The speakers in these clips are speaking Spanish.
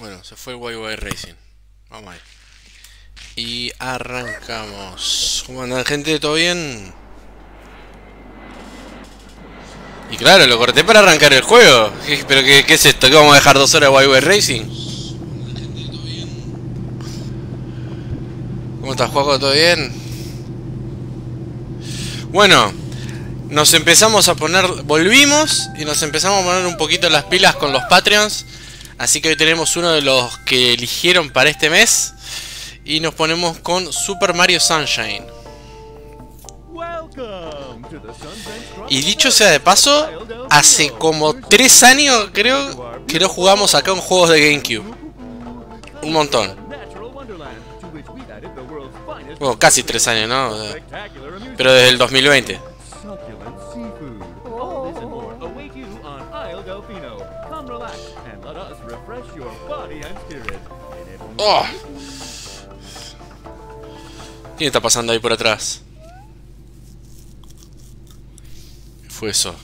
Bueno, se fue el YY Racing. Vamos ahí. Y arrancamos. ¿Cómo andan, gente? ¿Todo bien? Y claro, lo corté para arrancar el juego. ¿Pero qué, qué es esto? ¿Qué vamos a dejar dos horas de YY Racing? ¿Cómo estás, juego? ¿Todo bien? Bueno, nos empezamos a poner... Volvimos y nos empezamos a poner un poquito las pilas con los Patreons. Así que hoy tenemos uno de los que eligieron para este mes. Y nos ponemos con Super Mario Sunshine. Y dicho sea de paso, hace como 3 años creo que no jugamos acá en juegos de GameCube. Un montón. Bueno, casi 3 años, ¿no? Pero desde el 2020. Oh. ¿Qué está pasando ahí por atrás? ¿Qué fue eso?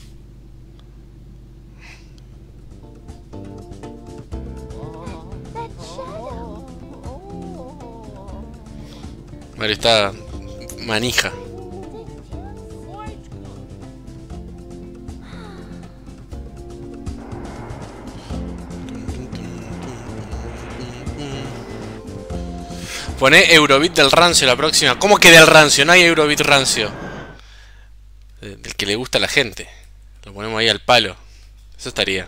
Mario está manija. Pone Eurobit del rancio la próxima. ¿Cómo que del rancio? No hay Eurobit rancio. Del que le gusta a la gente. Lo ponemos ahí al palo. Eso estaría.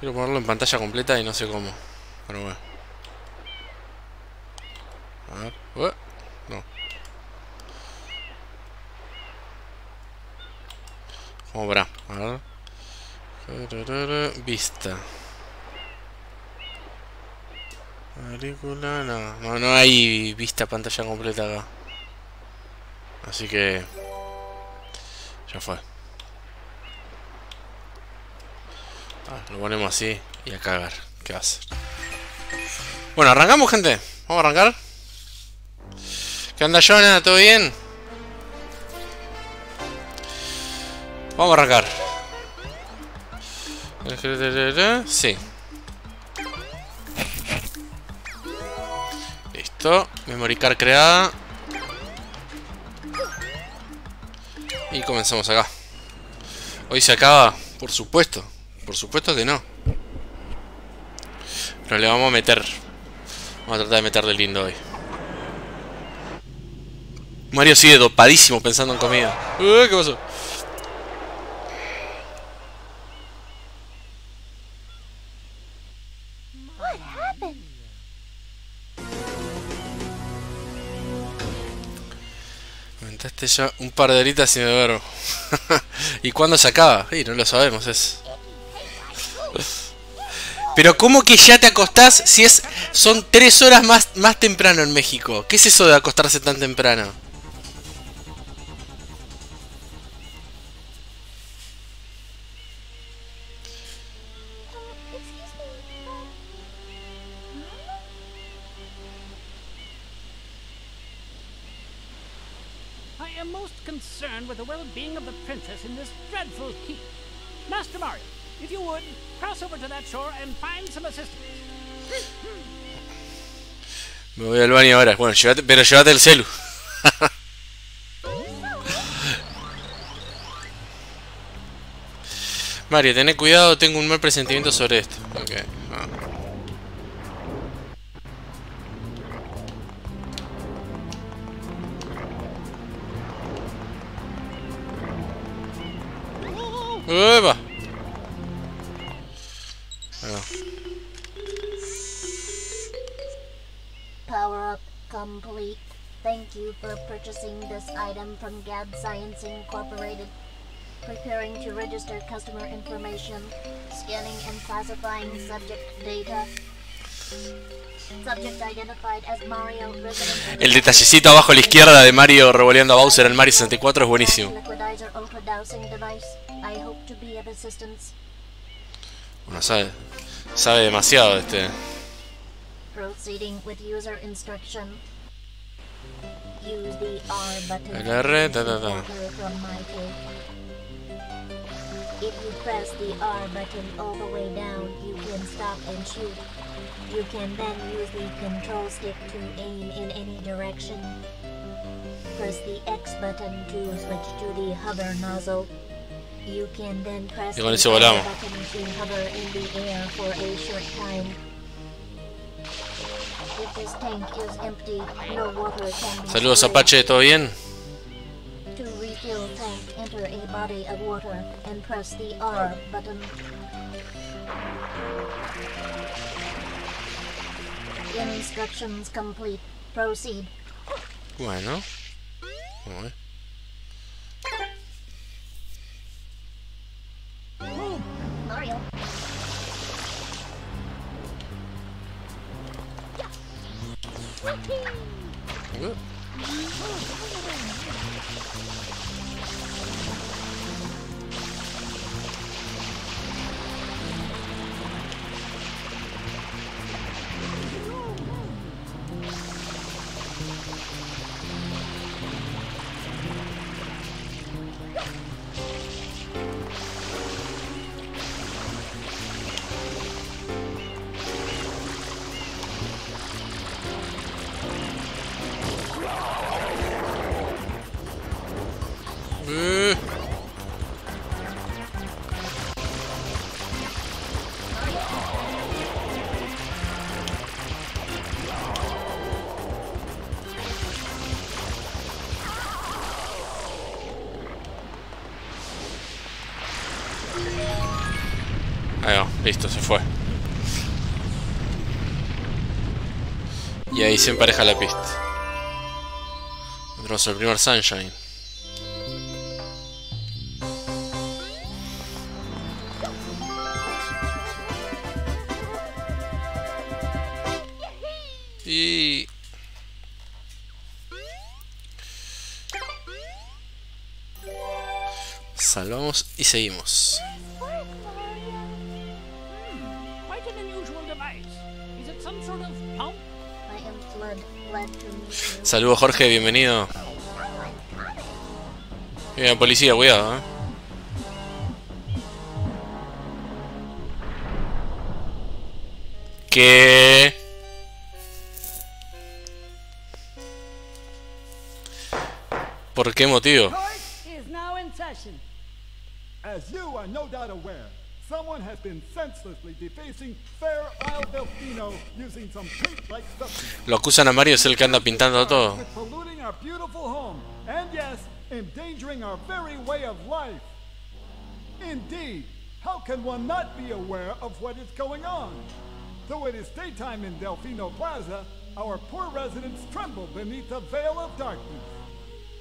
Quiero ponerlo en pantalla completa y no sé cómo. Pero bueno. A ver. Uh, no. ¿Cómo verá? A ver. Vista. Película, no. No, hay vista pantalla completa acá. Así que... Ya fue. Lo ponemos así y a cagar. ¿Qué hacer? Bueno, arrancamos, gente. Vamos a arrancar. ¿Qué onda, Jonah? ¿Todo bien? Vamos a arrancar. Sí. Listo. Memory card creada. Y comenzamos acá. Hoy se acaba, por supuesto. Por supuesto que no. Pero le vamos a meter. Vamos a tratar de meterle lindo hoy. Mario sigue dopadísimo pensando en comida. Uh, ¿Qué pasó? Ya un par de horitas me duermo. ¿Y cuándo se acaba? Y no lo sabemos, es. Pero ¿cómo que ya te acostás si es son tres horas más, más temprano en México? ¿Qué es eso de acostarse tan temprano? Cross over to that shore and find some assistance. Me voy al baño ahora. Bueno, llévate, pero llévate el celu. Mario, tené cuidado, tengo un mal presentimiento sobre esto. Ok. ah. Power up complete. Thank you for purchasing this item from Gad Science Incorporated. Preparing to register customer information. Scanning and classifying subject data. Subject identified as Mario. El detallecito abajo a la izquierda de Mario revoleando a Bowser en Mario 64 es buenísimo. Bueno, sabe, sabe demasiado este. Proceeding with user instruction. Use the R button El R, to ta, ta, ta. water from my tank. If you press the R button all the way down, you can stop and shoot. You can then use the control stick to aim in any direction. Press the X button to switch to the hover nozzle. You can then press the ese R volamos. button to hover in the air for a short time. If this tank is empty, no water can be Saludos. Apache, ¿todo bien? To refill tank, enter a body of water and press the R button. Instructions complete. Proceed. Bueno. Vamos a ver. Mario. Eh. Listo, se fue. Y ahí se empareja la pista. Tenemos el primer Sunshine. Y... Salvamos y seguimos. Saludos Jorge, bienvenido. Bien, policía, cuidado, eh. ¿Qué? ¿Por qué motivo? Court is now in session. As you are no doubt aware, someone has been senselessly defacing Fair Isle Delfino using some paint-like substance. Lo acusan a Mario, es el que anda pintando todo. Polluting our beautiful home, and yes, endangering our very way of life. Indeed, how can one not be aware of what is going on? Though it is daytime in Delfino Plaza, our poor residents tremble beneath a veil of darkness.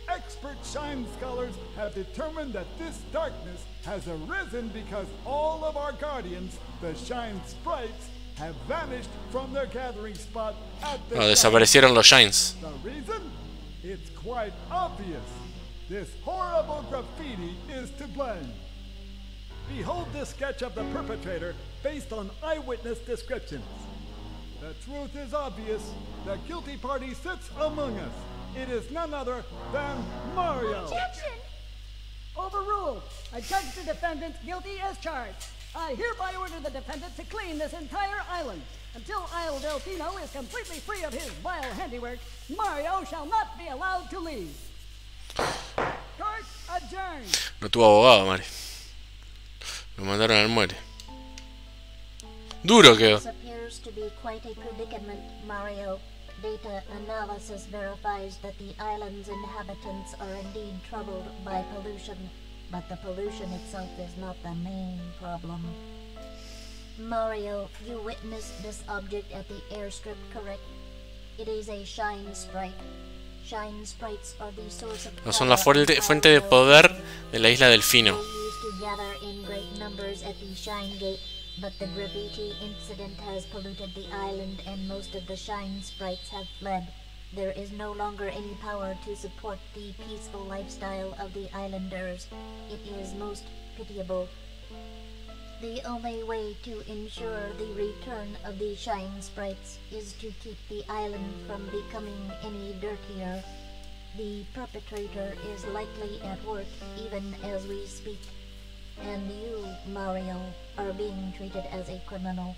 Expert shine scholars have determined that this darkness has arisen because all of our guardians, the shine sprites, have vanished from their gathering spot at the ah, No, desaparecieron los Shines. the reason? It's quite obvious. This horrible graffiti is to blame. Behold this sketch of the perpetrator based on eyewitness descriptions. The truth is obvious. The guilty party sits among us. It is none other than Mario. Objection! Overruled. I judge the defendant guilty as charged. I hereby order the defendant to clean this entire island. Until Isle Delfino is completely free of his vile handiwork, Mario shall not be allowed to leave. Court adjourned. No tuvo abogado, Mario. Lo mandaron al muere. Duro quedó. This appears to be quite a predicament, Mario. Data analysis verifies that the island's inhabitants are indeed troubled by pollution, but the pollution itself is not the main problem. Mario, you witnessed this object at the airstrip, correct? It is a shine sprite. Shine sprites are the source of No son la fuente, fuente de poder de la isla Delfino. But the graffiti incident has polluted the island and most of the Shine sprites have fled. There is no longer any power to support the peaceful lifestyle of the islanders. It is most pitiable. The only way to ensure the return of the Shine Sprites is to keep the island from becoming any dirtier. The perpetrator is likely at work even as we speak. And you, Mario, are being treated as a criminal.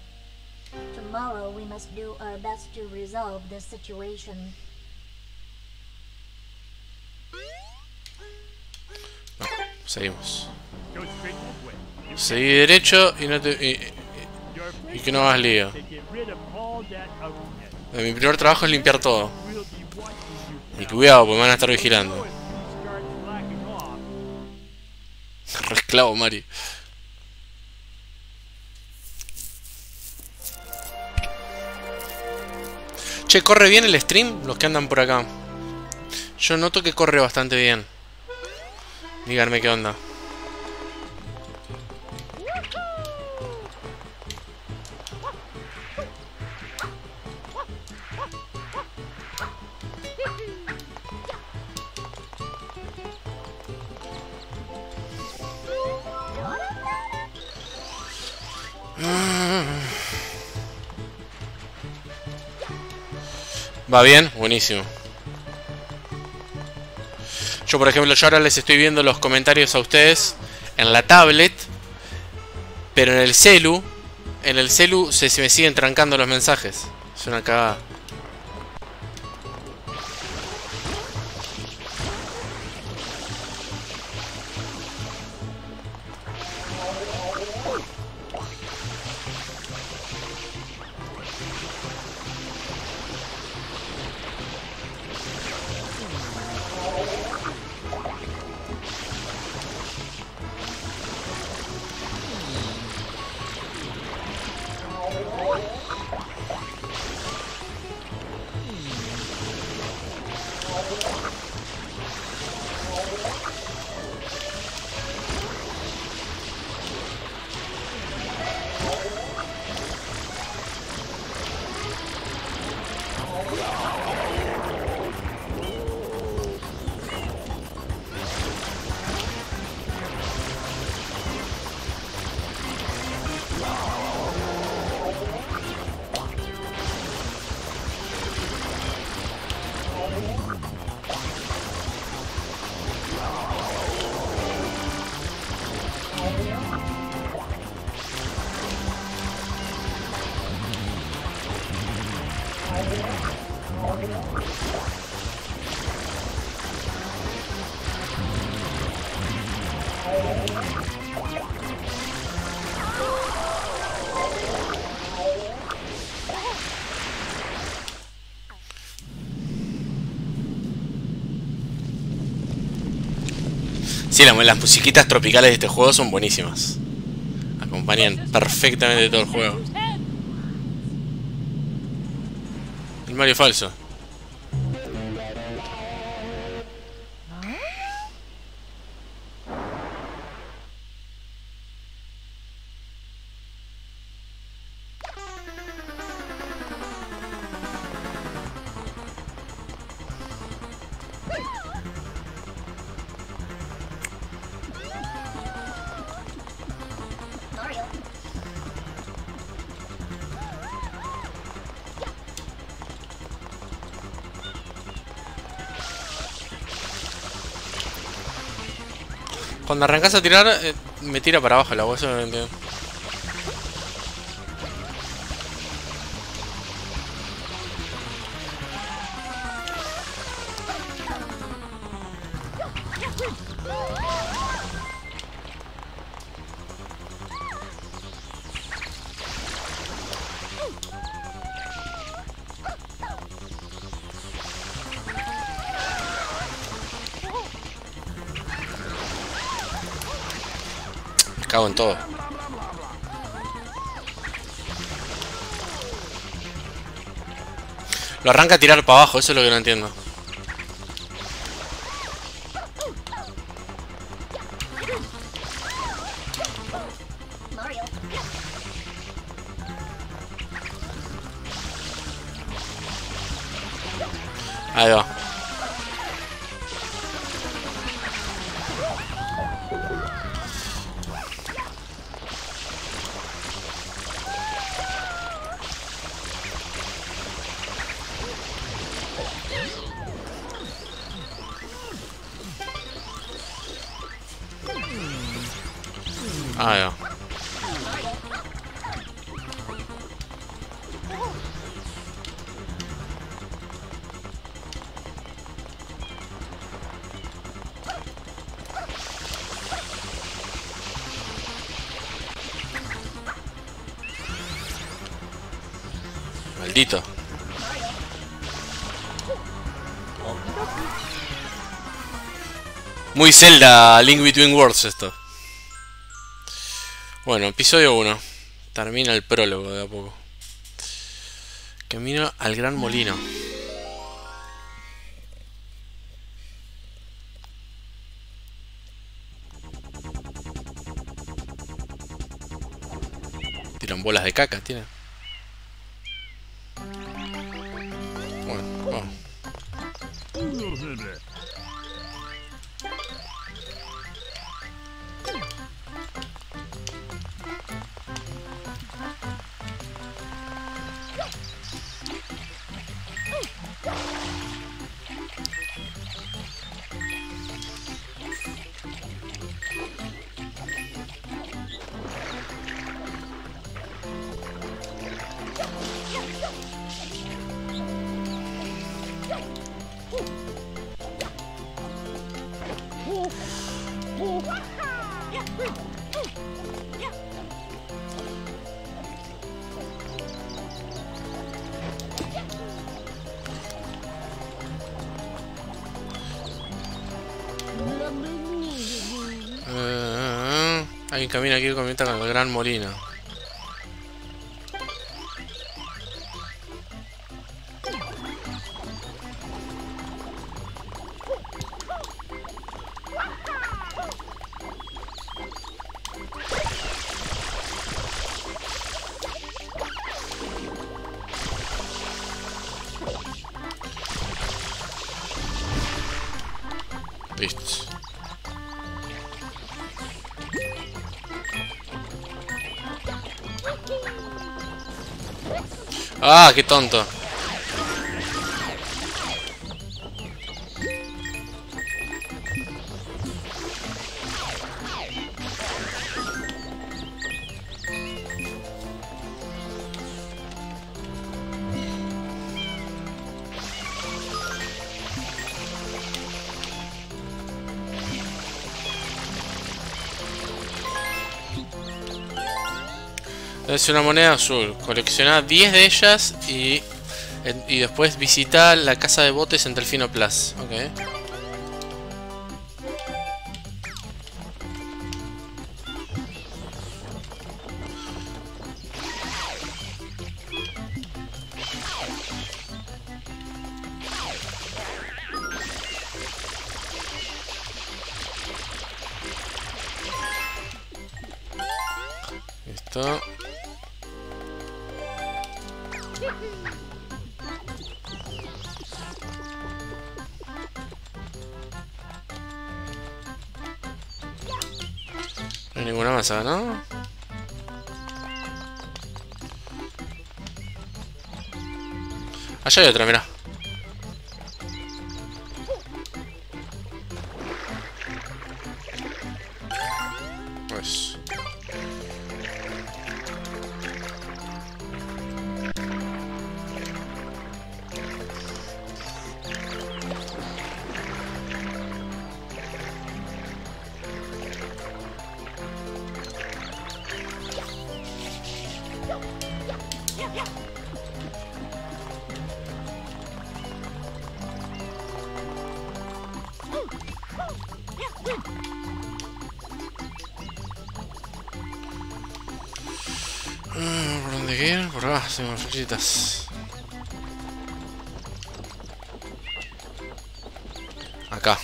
Tomorrow we must do our best to resolve this situation. Seguimos. Way. You Seguí derecho y no te. y- your y que no hagas lío. Mi primer trabajo es limpiar todo. Y cuidado, porque me van a estar vigilando. Esclavo, Mari. Che, ¿corre bien el stream? Los que andan por acá. Yo noto que corre bastante bien. Díganme qué onda. ¿Va bien? Buenísimo. Yo, por ejemplo, yo ahora les estoy viendo los comentarios a ustedes en la tablet. Pero en el celu, en el celu se, me siguen trancando los mensajes. Es cagada. Sí, la- las musiquitas tropicales de este juego son buenísimas. Acompañan perfectamente todo el juego. El Mario falso. Cuando arrancas a tirar, eh, me tira para abajo el agua, eso no lo entiendo. Cago en todo. Lo arranca a tirar para abajo, eso es lo que no entiendo. Muy Zelda Link Between Worlds esto. Bueno, episodio 1. Termina el prólogo de a poco. Camino al Gran Molino. Tiran bolas de caca, tiene. Camina aquí comenta con el gran Molina. Ah, qué tonto. Es una moneda azul. Colecciona 10 de ellas y, y después visita la casa de botes en Delfino Plus. Ok. Listo. No hay ninguna acá, ¿no? Allá hay otra, mira. hacemos cositas. Acá.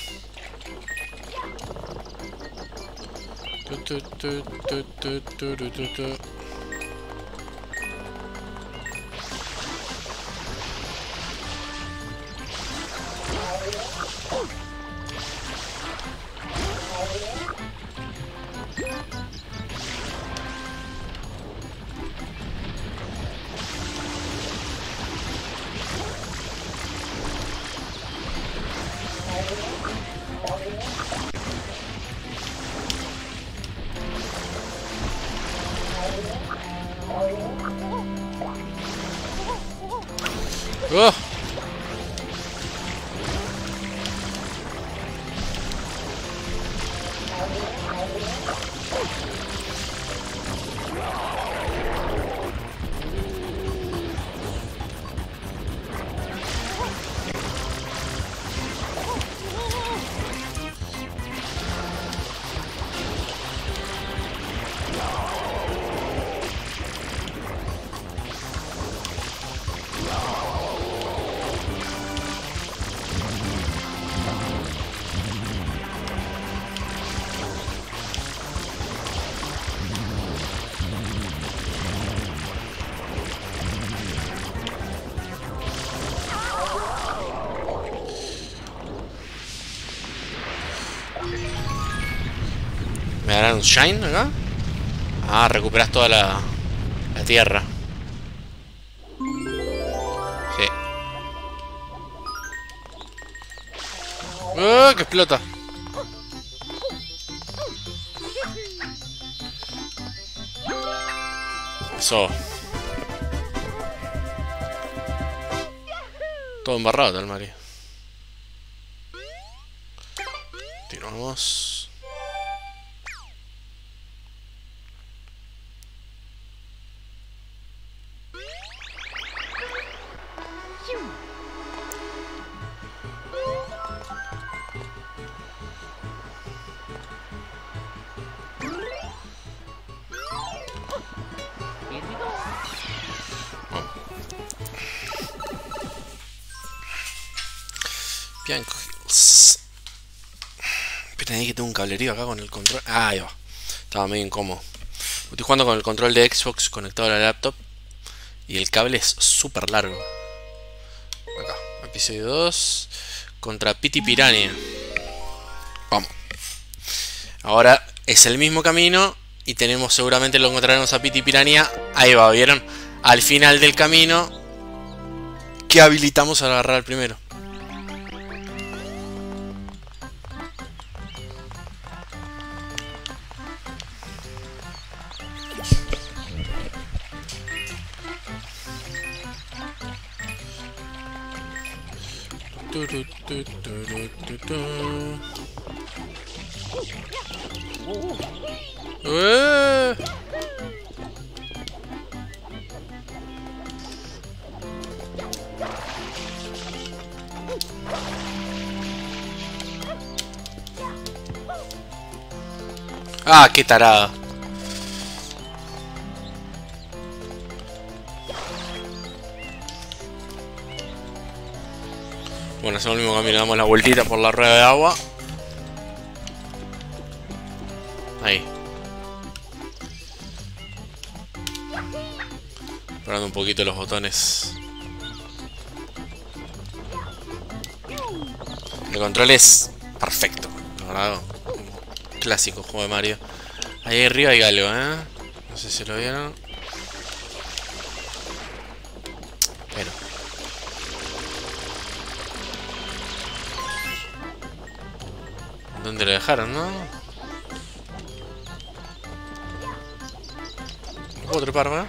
Tu, tu, tu, ¿Me darán un shine acá? Ah, recuperas toda la, tierra. Sí. ¡Ah, que explota! Eso. Todo embarrado el Mario. Acá con el control. Ah, ahí va. Estaba medio incómodo. Estoy jugando con el control de Xbox conectado a la laptop. Y el cable es súper largo. Acá, episodio 2. Contra Piti Piranha. Vamos. Ahora es el mismo camino. Y tenemos seguramente lo encontraremos a Piti Piranha. Ahí va, ¿vieron? Al final del camino. Que habilitamos a agarrar al primero. Tu, tu, tu, tu, tu, tu. ¡Eh! Ah, qué tarada. Hacemos el mismo camino, damos la vueltita por la rueda de agua. Ahí. Parando un poquito los botones. El control es perfecto, la Clásico juego de Mario. Ahí arriba hay algo, ¿eh? No sé si lo vieron. ¿Dónde lo dejaron, no? ¿No puedo trepar, ¿verdad?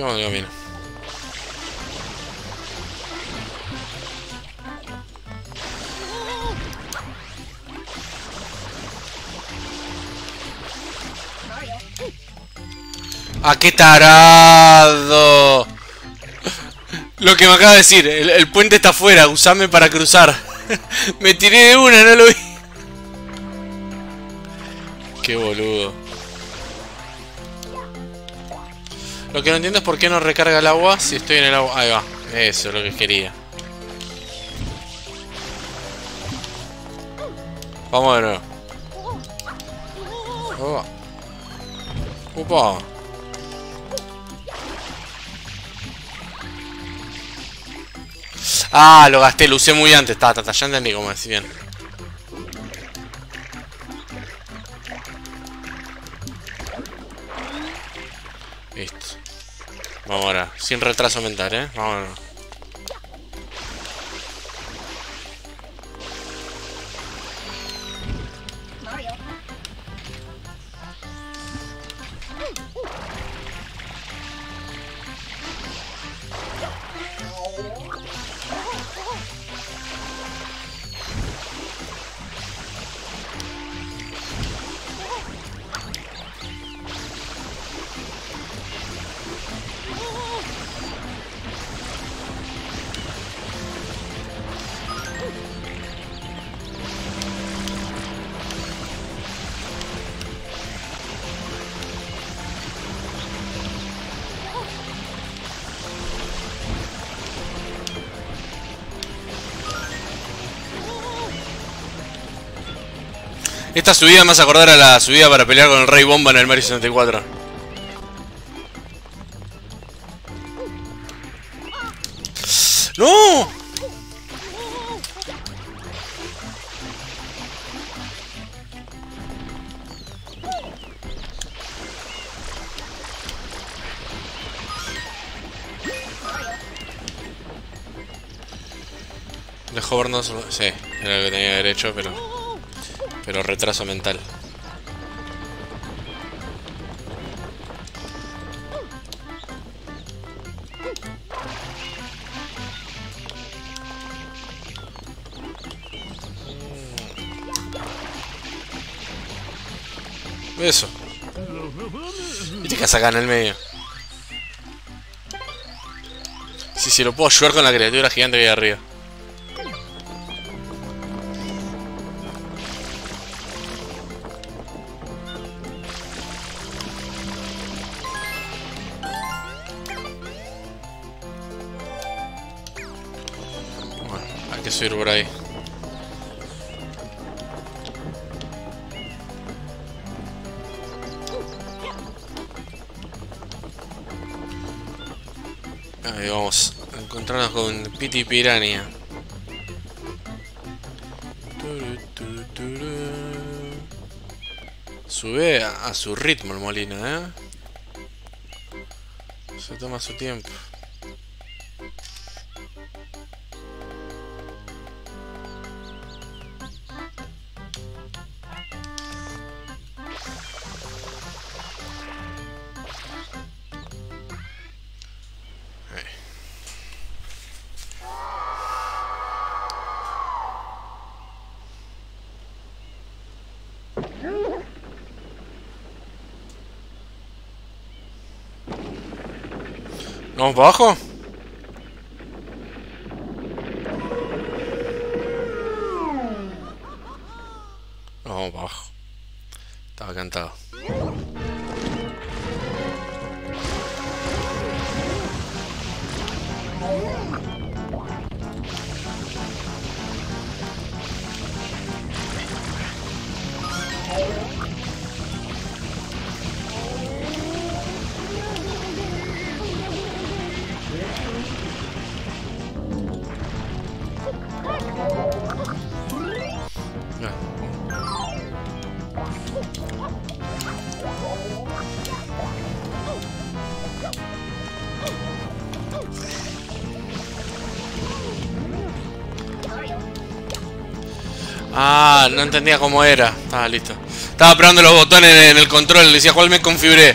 se va camino. ¡Ah, qué tarado! Lo que me acaba de decir, el, el puente está afuera, usame para cruzar. me tiré de una, no lo vi. Que no entiendo es por qué no recarga el agua si estoy en el agua. Ahí va, eso es lo que quería. Vamos de nuevo. Oh. Upa. Ah, lo gasté, lo usé muy antes. Está, está, ya entendí cómo es. Bien. Sin retraso mental, ¿eh? Vamos. Mario. Esta subida me hace acordar a la subida para pelear con el Rey Bomba en el Mario 64. ¡No! Dejó vernos... Sí, era lo que tenía derecho, pero... Pero retraso mental. Eso. Viste que sacan en el medio. Si se lo puedo ayudar con la criatura gigante que hay arriba. Subir por ahí. Vamos a encontrarnos con Piti Piranha. Sube a su ritmo el molino, ¿eh? Se toma su tiempo. ¿Vamos para entendía cómo era. Ah, listo. Estaba probando los botones en el control. Le decía cuál me configuré.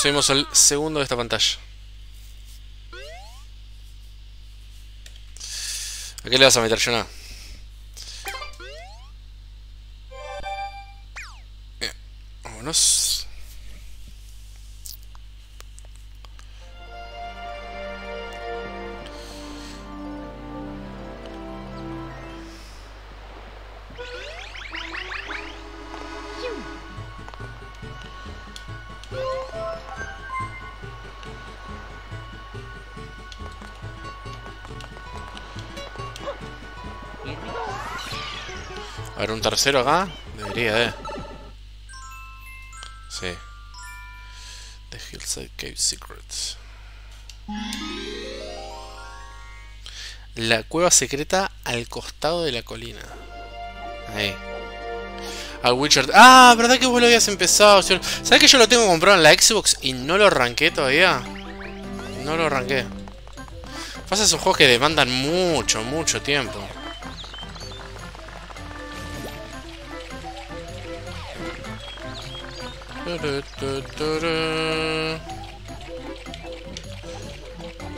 Conseguimos el segundo de esta pantalla. ¿A qué le vas a meter, Jonah? Tercero acá. Debería de. Sí. The Hillside Cave Secrets. La cueva secreta al costado de la colina. Ahí. Al Witcher. Ah, ¿verdad que vos lo habías empezado? ¿Sabes que yo lo tengo comprado en la Xbox y no lo arranqué todavía? No lo arranqué. Pasa esos juegos que demandan mucho, mucho tiempo.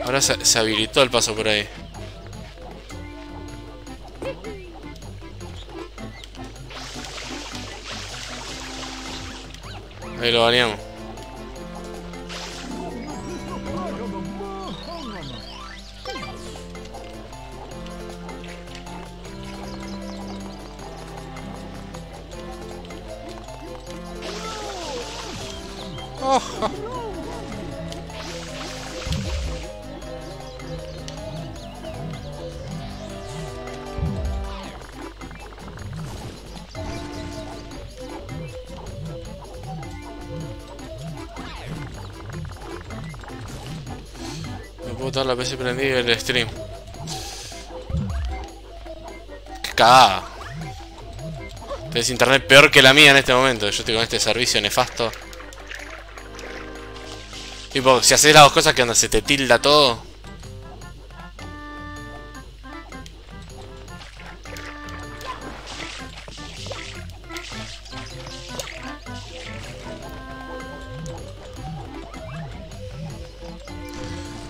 Ahora se, habilitó el paso por ahí. Ahí lo baneamos. No puedo estar la prendida y el stream. Qué cagada. Tienes internet peor que la mía en este momento. Yo estoy con este servicio nefasto. Tipo, si haces las dos cosas que onda se te tilda todo.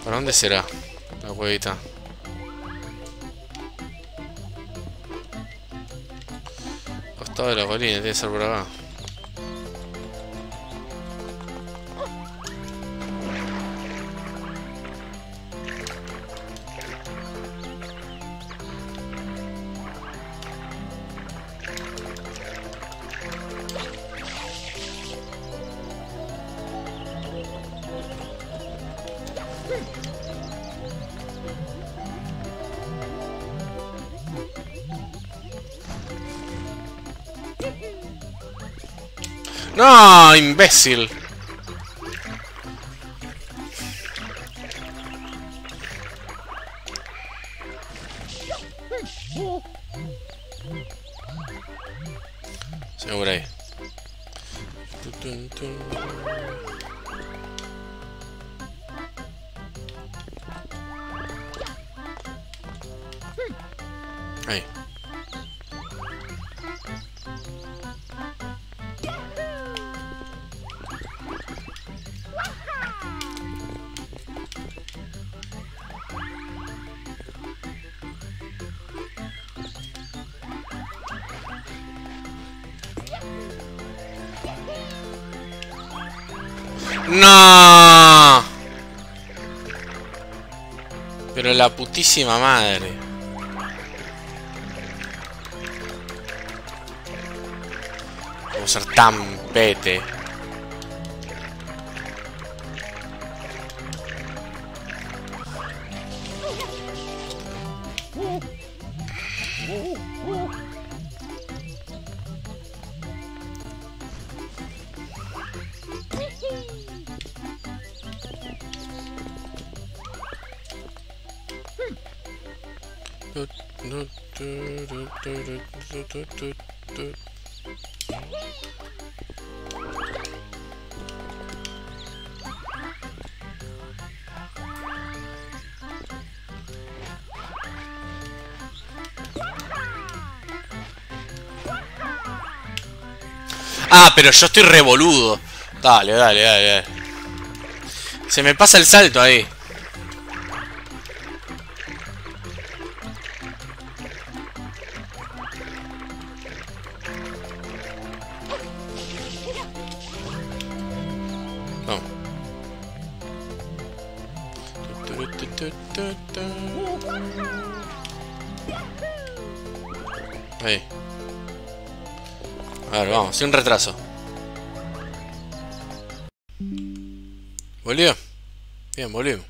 ¿Para dónde será la huevita? Costado de la colina, debe ser por acá. ¡No, imbécil! Seguro ahí. Ahí. ¡No! Pero la putísima madre. Vamos a ser tan pete. Pero yo estoy revoludo. Dale, dale, dale. Se me pasa el salto. Ahí. A ver, vamos, sin retraso. Bien, volvimos.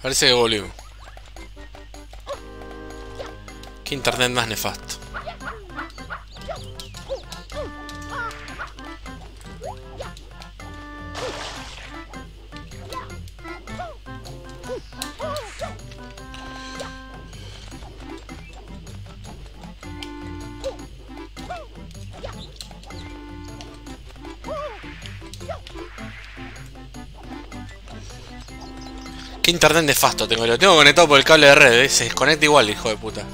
Parece que volvimos. Qué internet más nefasto. Internet nefasto tengo. Lo tengo conectado por el cable de red. ¿eh? Se desconecta igual, hijo de puta.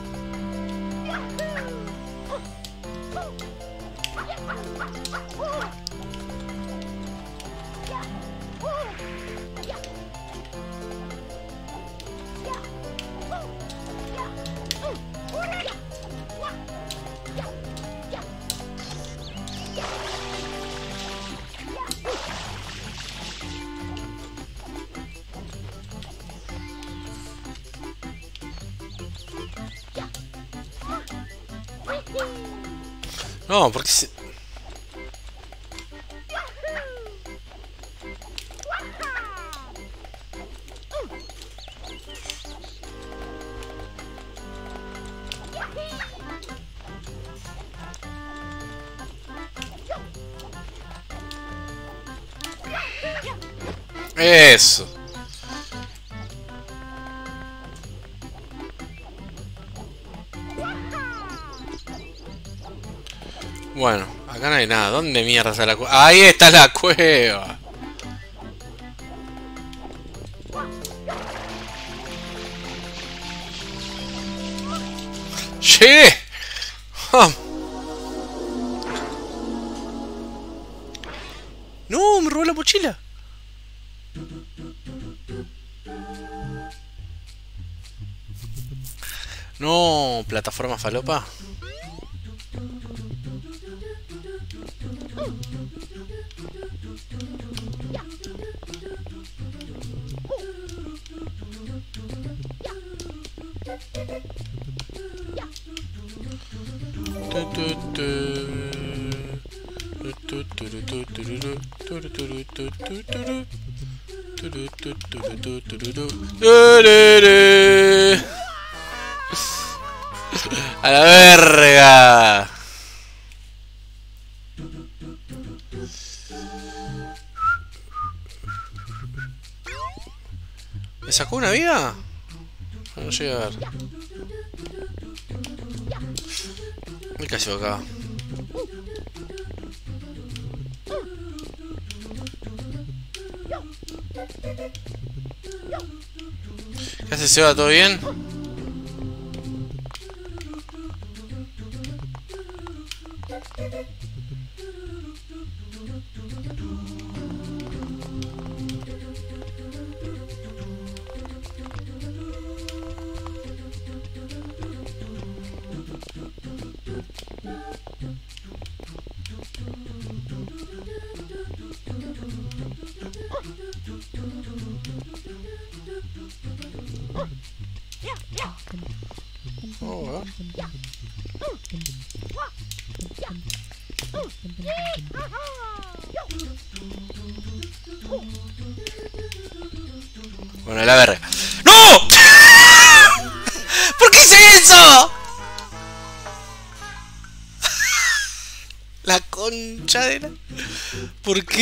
No, porque se... Eso. Bueno, acá no hay nada. ¿Dónde mierda está la cueva? Ahí está la cueva. ¡Che! Ah. No, me robó la mochila. No, plataforma falopa. A la verga. ¿Me sacó una vida? No llegué a ver. Me cayó acá. ¿Qué hace Seba? ¿Todo bien?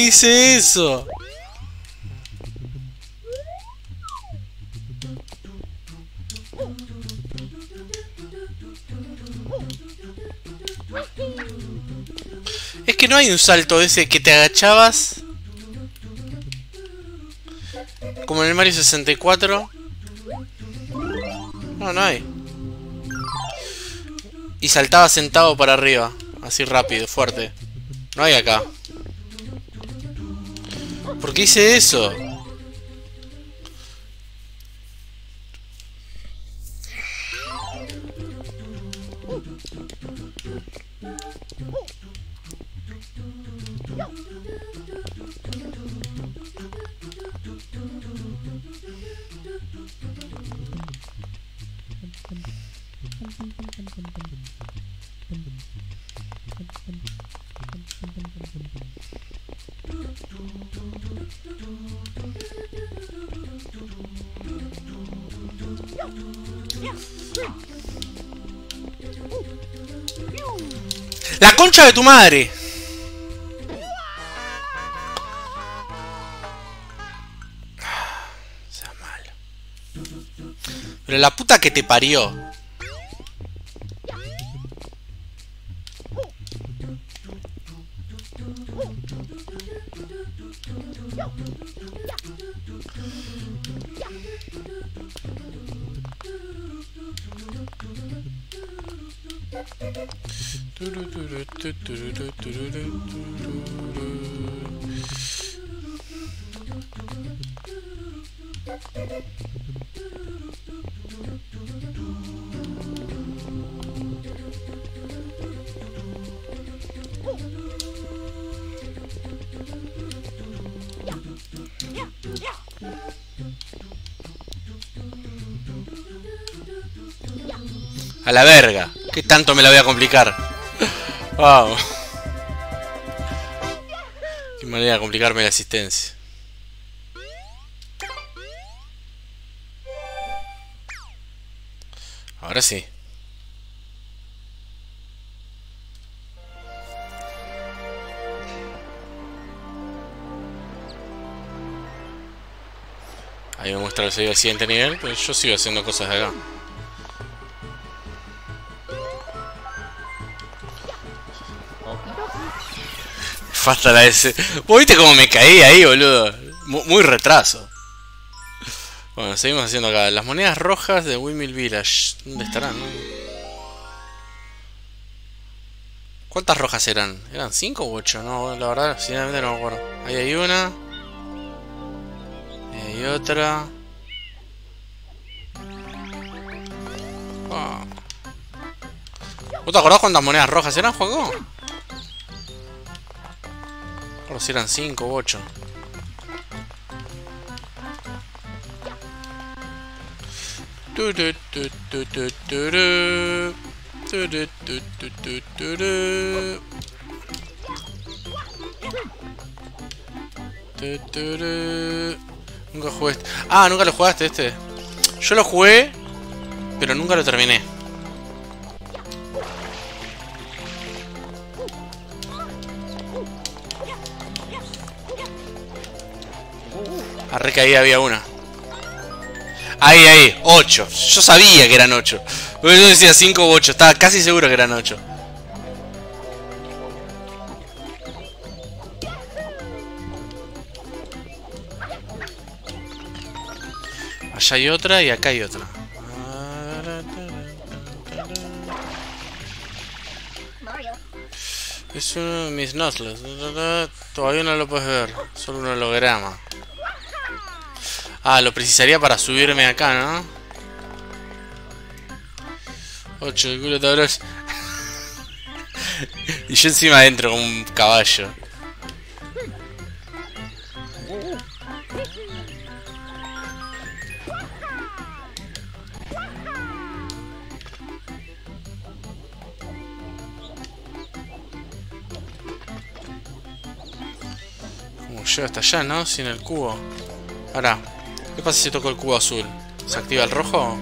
dice eso? Es que no hay un salto ese que te agachabas. Como en el Mario 64. No, no hay. Y saltaba sentado para arriba. Así rápido, fuerte. No hay acá. ¿Por qué hice eso? De tu madre! Malo. Pero la puta que te parió. A la verga. ¿Qué tanto me la voy a complicar? Vamos. Qué manera de complicarme la asistencia. Ahora sí. Ahí me muestra que soy al siguiente nivel, pero yo sigo haciendo cosas de acá. Falta la S. ¿Vos viste cómo me caí ahí, boludo? Mu- Muy retraso. Bueno, seguimos haciendo acá. Las monedas rojas de Windmill Village. ¿Dónde estarán? ¿Cuántas rojas eran? ¿Eran 5 u 8? No, la verdad, sinceramente no me acuerdo. Ahí hay una. Ahí hay otra. Ah. ¿Vos te acordás cuántas monedas rojas eran, juego? Por si eran 5 u 8. Nunca jugué este. Ah, nunca lo jugaste este. Yo lo jugué, pero nunca lo terminé. Que ahí había una. Ahí, ahí, 8. Yo sabía que eran 8. Porque yo decía 5 u 8. Estaba casi seguro que eran 8. Allá hay otra y acá hay otra. Es uno de mis Nuzlocke. Todavía no lo puedes ver. Solo un holograma. Ah, lo precisaría para subirme acá, ¿no? 8 de culo tablas. y yo encima adentro como un caballo. Como yo hasta allá, ¿no? Sin el cubo. Ahora, ¿qué pasa si toco el cubo azul? ¿Se activa el rojo?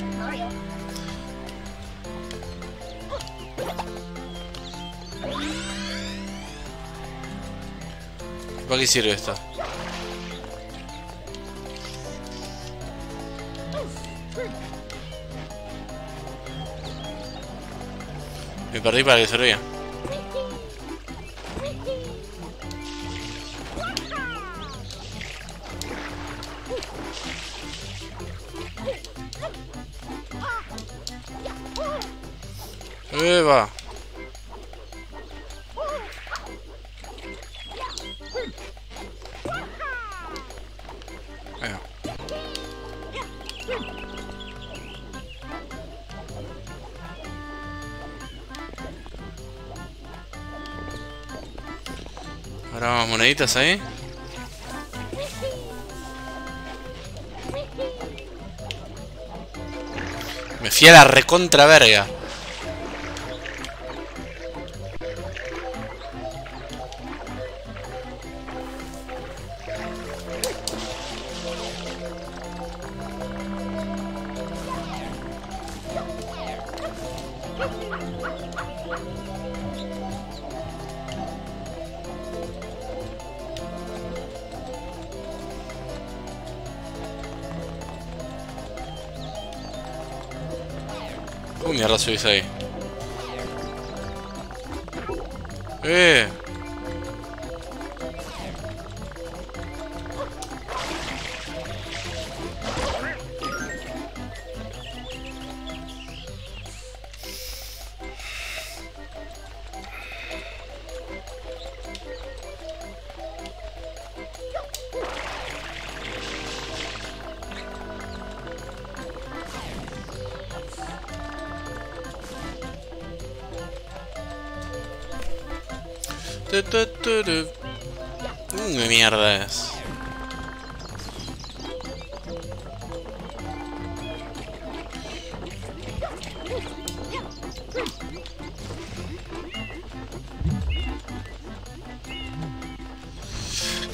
¿Para qué sirve esto? Me perdí para que servía. Eva. Ahora moneditas ahí. Me fui a la recontra verga. ¿Cómo mierda subís ahí?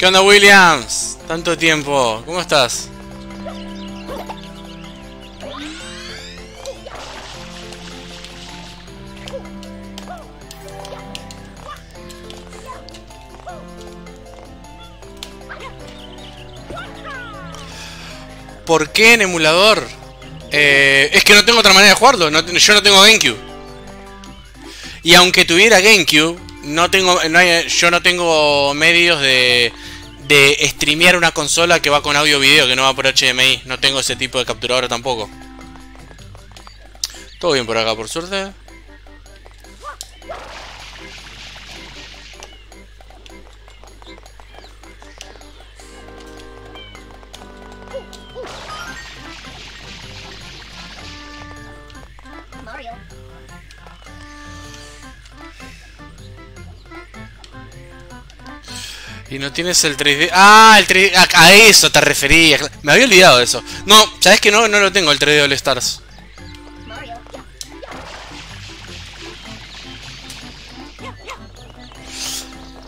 ¿Qué onda, Williams? Tanto tiempo. ¿Cómo estás? ¿Por qué en emulador? Eh, es que no tengo otra manera de jugarlo. yo no tengo GameCube. Y aunque tuviera GameCube, no tengo, yo no tengo medios de, de streamear una consola que va con audio video, que no va por HDMI. No tengo ese tipo de capturadora tampoco. Todo bien por acá, por suerte. No tienes el 3D. Ah, el 3D. A, a eso te refería. Me había olvidado de eso. No, ¿sabes que no? No lo tengo el 3D All Stars.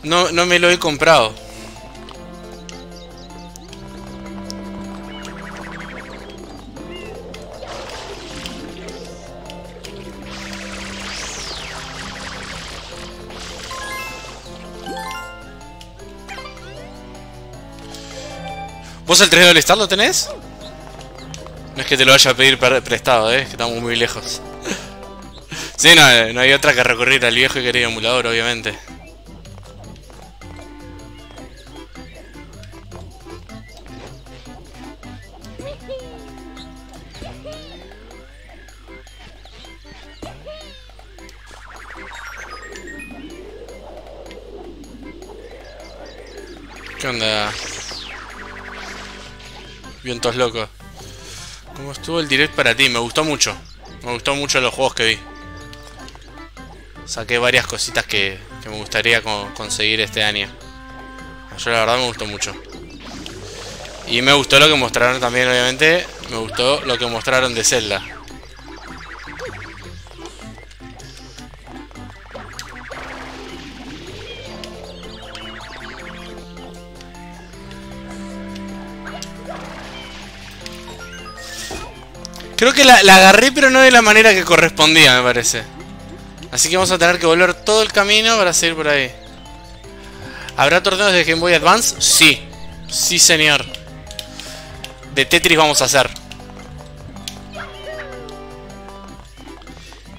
No, no me lo he comprado. ¿Vos el 3D All Star lo tenés? No es que te lo vaya a pedir pre- prestado, eh, que estamos muy lejos. sí, no, no hay otra que recurrir al viejo y querido emulador, obviamente. ¿Qué onda? Vientos locos. ¿Cómo estuvo el direct para ti? Me gustó mucho. Me gustó mucho los juegos que vi. Saqué varias cositas que, que me gustaría co- conseguir este año. Yo la verdad me gustó mucho. Y me gustó lo que mostraron también, obviamente. Me gustó lo que mostraron de Zelda. Creo que la, agarré, pero no de la manera que correspondía, me parece. Así que vamos a tener que volver todo el camino para seguir por ahí. ¿Habrá torneos de Game Boy Advance? Sí. Sí, señor. De Tetris vamos a hacer.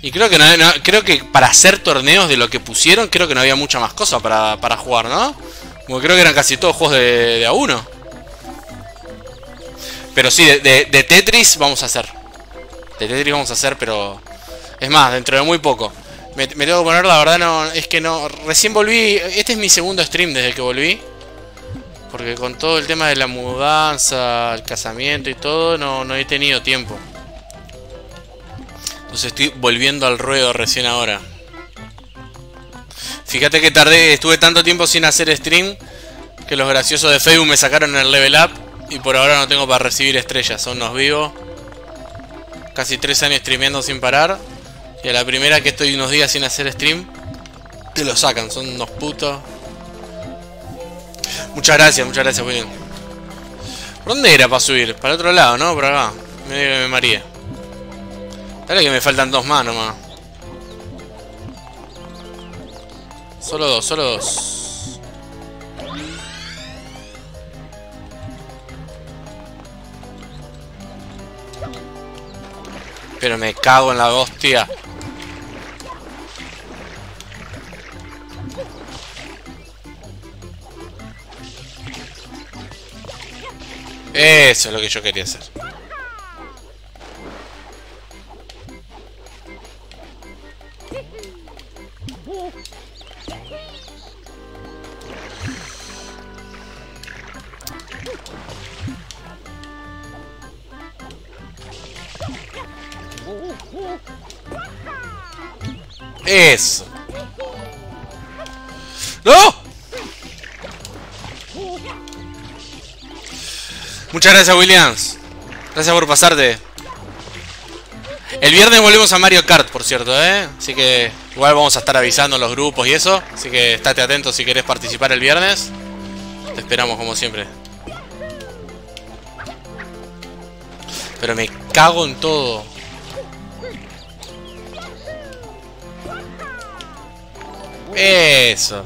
Y creo que no, no- creo que para hacer torneos de lo que pusieron, creo que no había mucha más cosa para, para jugar, ¿no? Como creo que eran casi todos juegos de, a uno. Pero sí, de Tetris vamos a hacer. De Tetris vamos a hacer, pero... Es más, dentro de muy poco. Me, tengo que poner, la verdad, no. Es que no. Recién volví. Este es mi segundo stream desde que volví. Porque con todo el tema de la mudanza, el casamiento y todo, no, no he tenido tiempo. Entonces estoy volviendo al ruedo recién ahora. Fíjate que tardé, estuve tanto tiempo sin hacer stream que los graciosos de Facebook me sacaron el level up y por ahora no tengo para recibir estrellas. Son unos vivos. Casi tres años streameando sin parar. Y a la primera que estoy unos días sin hacer stream, te lo sacan. Son unos putos. Muchas gracias, muchas gracias, William. ¿Por dónde era para subir? Para el otro lado, ¿no? Por acá. Me, me maría. Dale que me faltan dos más nomás. Solo dos, solo dos. Pero me cago en la hostia. Eso es lo que yo quería hacer. Eso. ¡No! Muchas gracias, Williams. Gracias por pasarte. El viernes volvemos a Mario Kart, por cierto, ¿eh? Así que igual vamos a estar avisando los grupos y eso. Así que estate atento si querés participar el viernes. Te esperamos como siempre. Pero me cago en todo. Eso.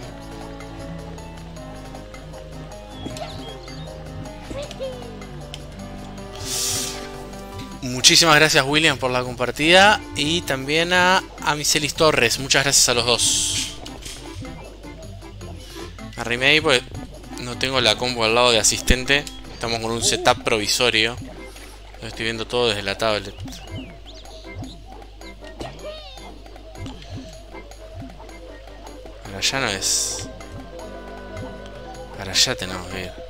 Muchísimas gracias William por la compartida y también a, a Miselis Torres. Muchas gracias a los dos. Arrimé ahí porque no tengo la combo al lado de asistente. Estamos con un setup provisorio. Lo estoy viendo todo desde la tablet. Para allá no es. Para allá tenemos que ir.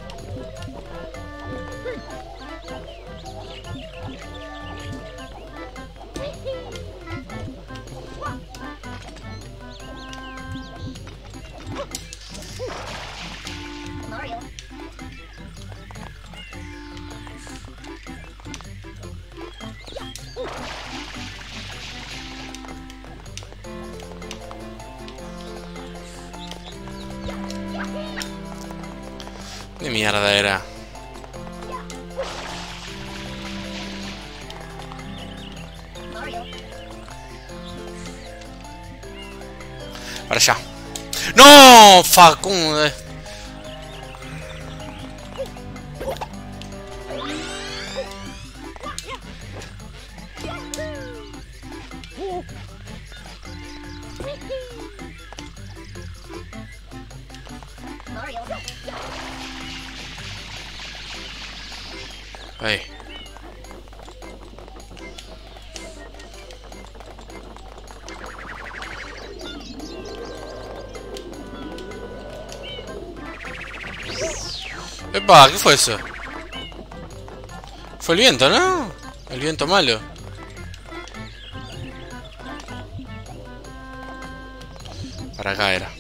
Mierda era? Para allá. ¡No! Facundo. Mario. Ahí. Epa, ¿qué fue eso? Fue el viento, ¿no? El viento malo. Para acá era.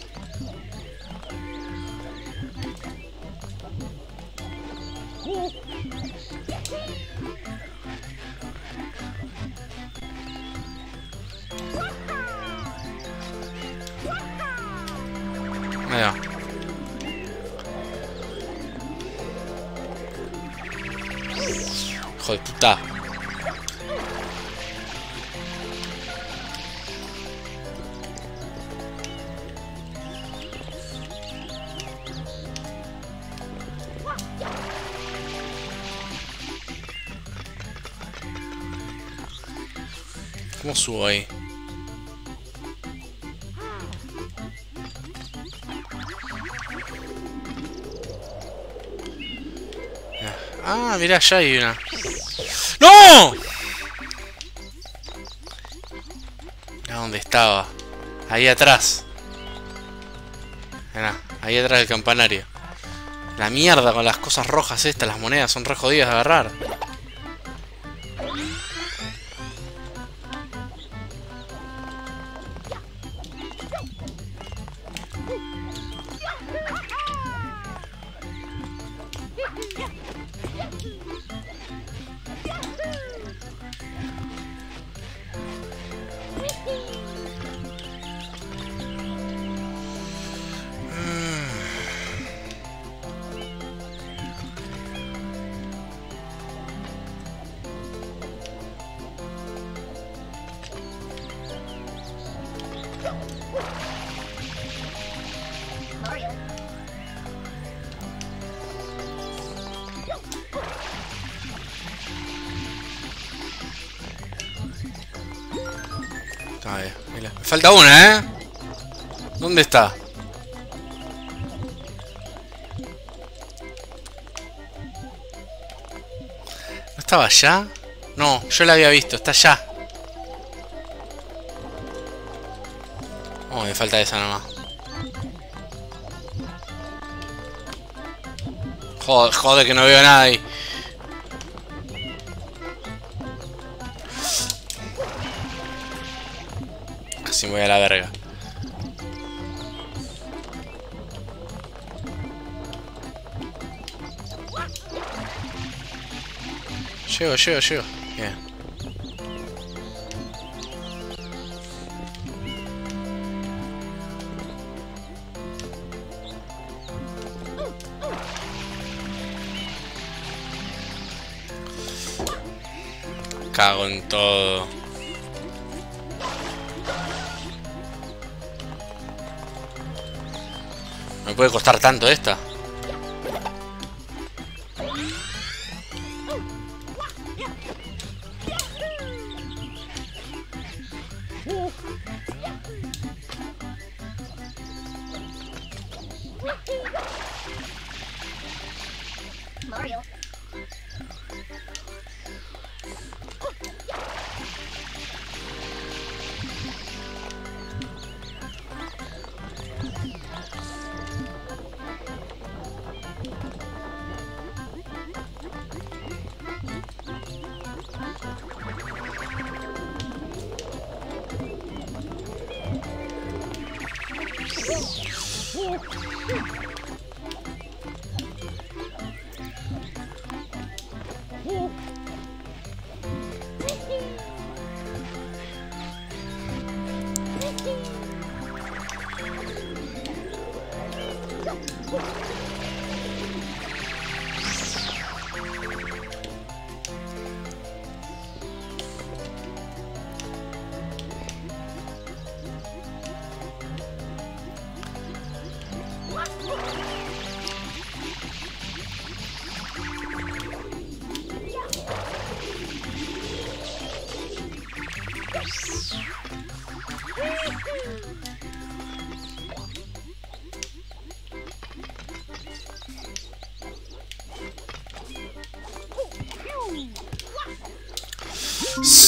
Ah, mira, allá hay una. ¡No! Mira dónde estaba. Ahí atrás. Mirá, ahí atrás del campanario. La mierda con las cosas rojas estas, las monedas son re jodidas de agarrar. Falta una, ¿eh? ¿Dónde está? ¿No estaba allá? No, yo la había visto, está allá. Oh, me falta esa nomás. Joder, joder que no veo nada ahí. Voy a la verga. Llego, llego, llego. Cago en todo. Puede costar tanto esta.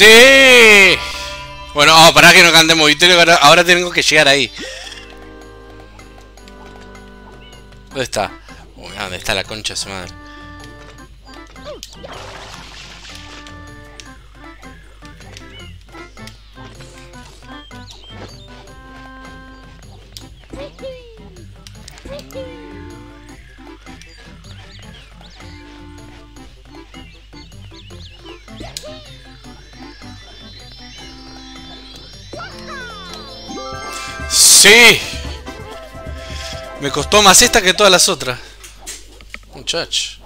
¡Sí! Bueno, oh, para que no cantemos victoria, ahora, ahora tengo que llegar ahí. ¿Dónde está? Uy, ¿dónde está la concha de su madre? ¡Sí! Me costó más esta que todas las otras. Muchacho.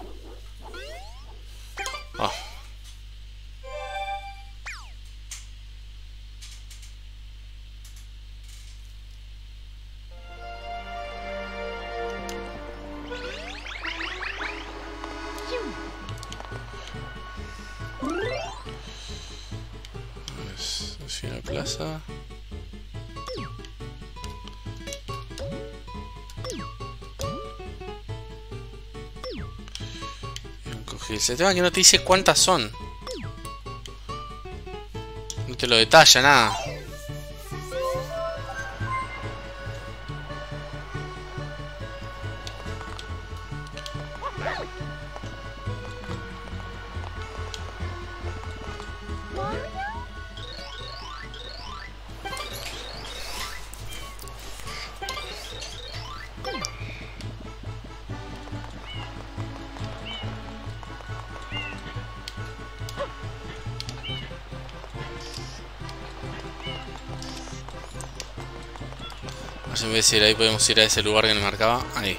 El tema que no te dice cuántas son. No te lo detalla nada. Vamos en vez de ir ahí podemos ir a ese lugar que me marcaba. Ahí.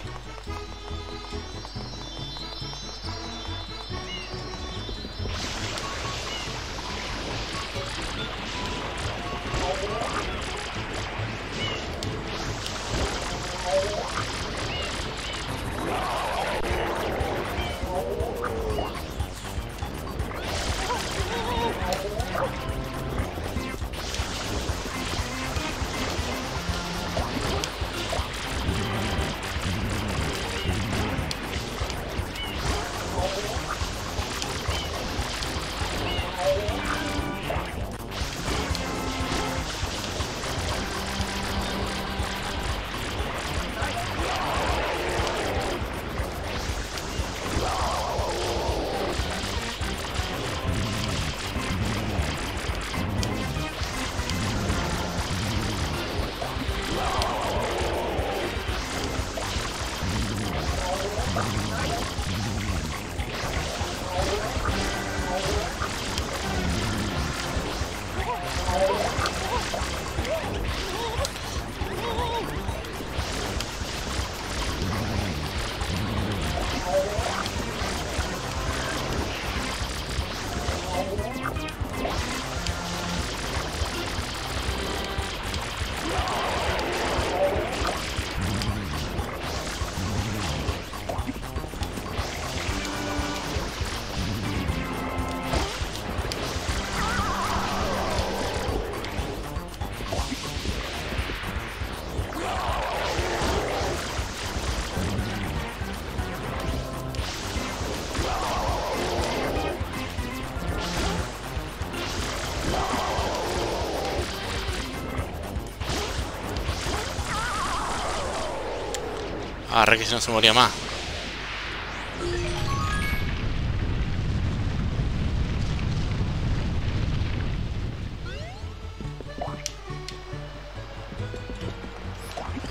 Ah, re que si no se moría más.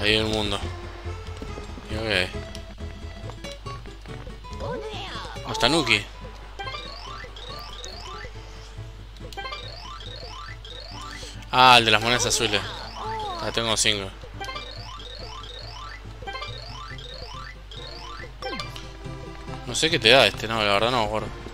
Ahí hay el mundo. Y ok. Hasta Nuki. Ah, el de las monedas azules. Ya tengo cinco. No sé qué te da este, no, la verdad no me.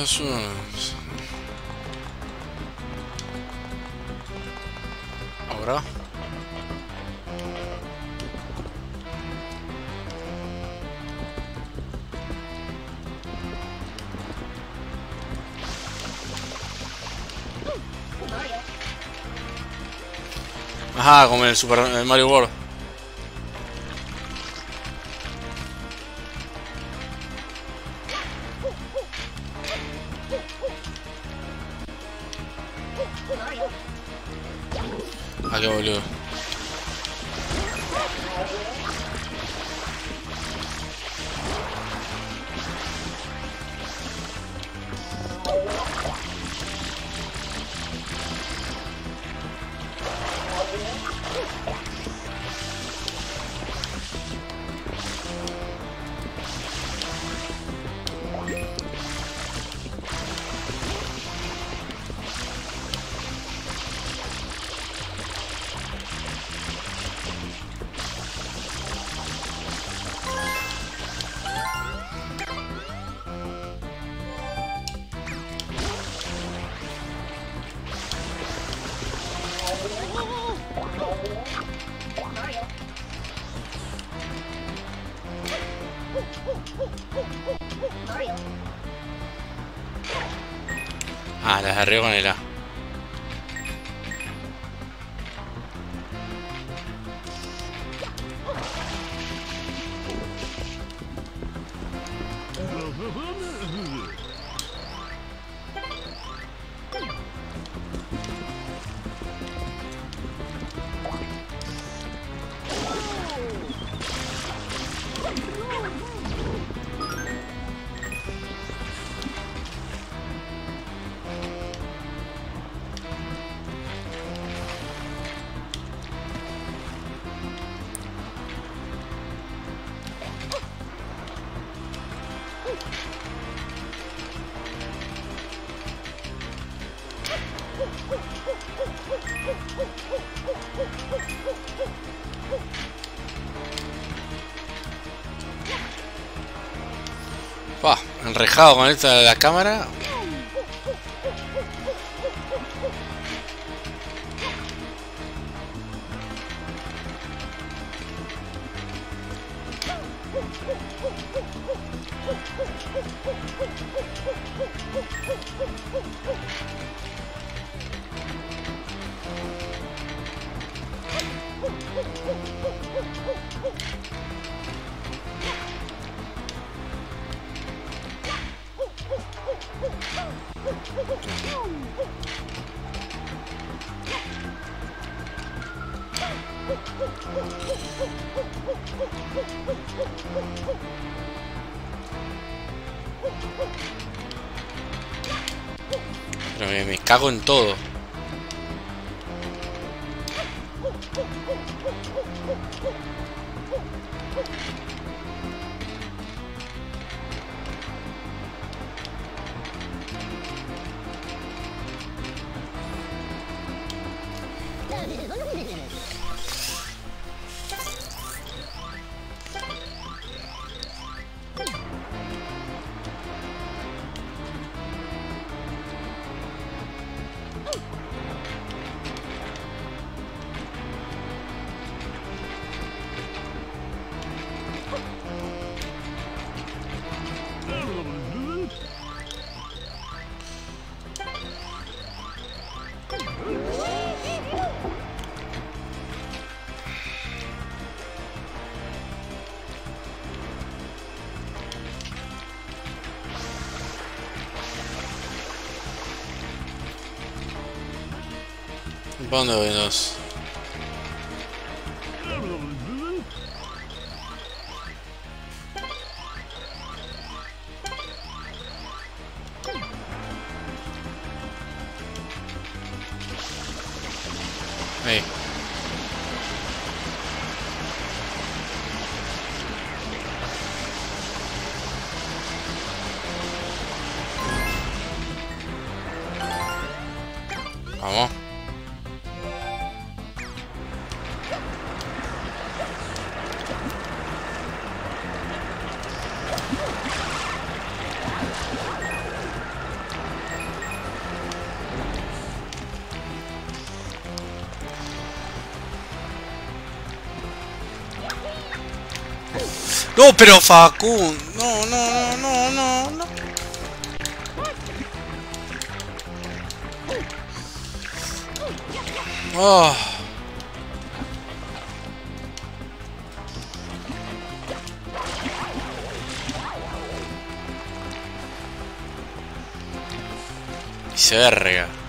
3, 2, 1. Ahora. Ajá, como en el Super el Mario World. Arriba con el A. enrejado con esta de la cámara. Cago en todo. Panelinās. No, pero Facu, no, no, no, no, no. Oh. Y se verga.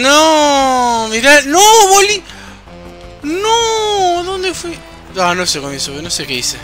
No, mirá, no, boli. No, ¿dónde fui? Ah, no sé con eso, no sé qué hice.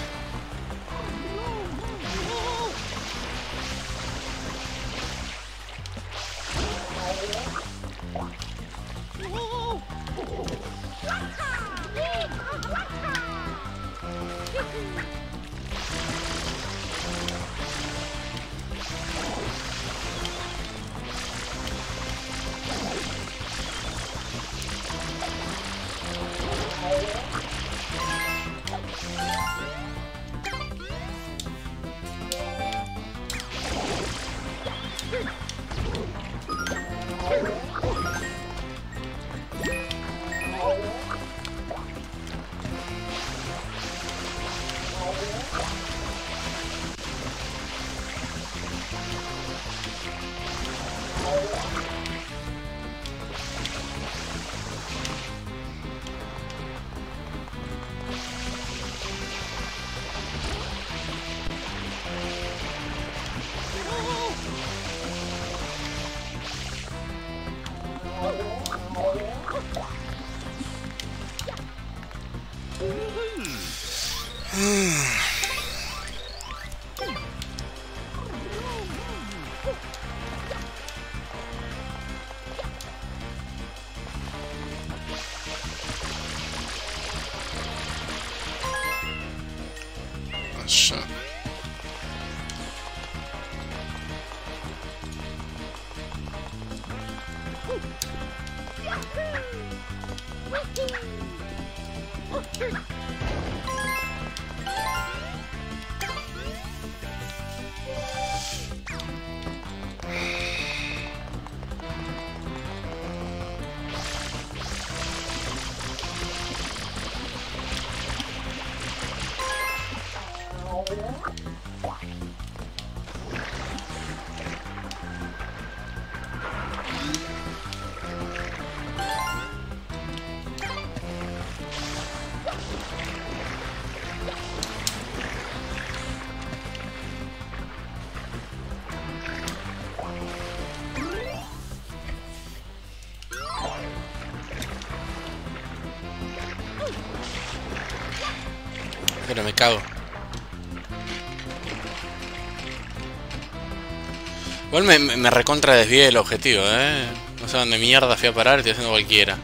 Igual me, recontra desvié el objetivo, eh. No sé dónde mierda fui a parar, estoy haciendo cualquiera.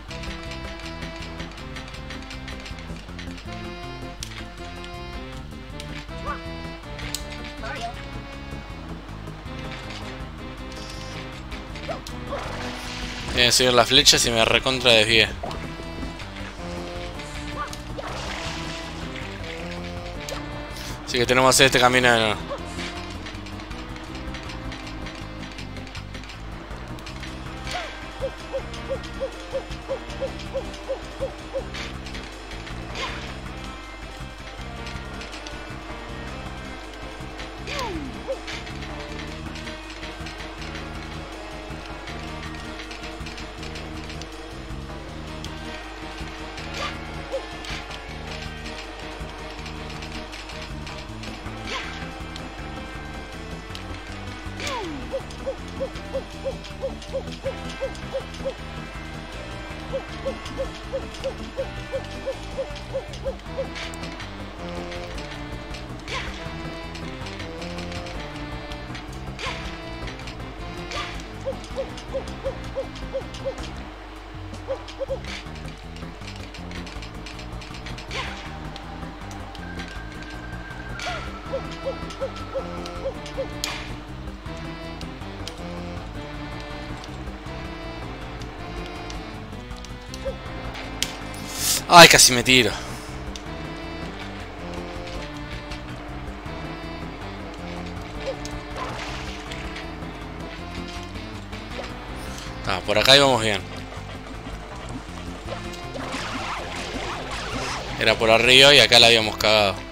Tiene que seguir las flechas y me recontra desvié. Así que tenemos que este camino de nuevo. Ay, casi me tiro. Ah, por acá íbamos bien. Era por arriba y acá la habíamos cagado.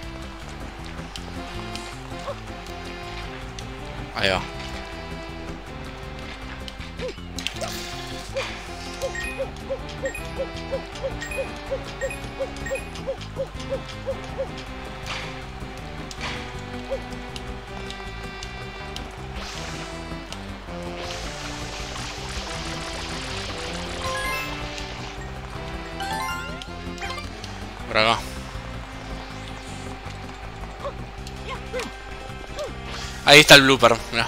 Ahí está el blooper, mirá.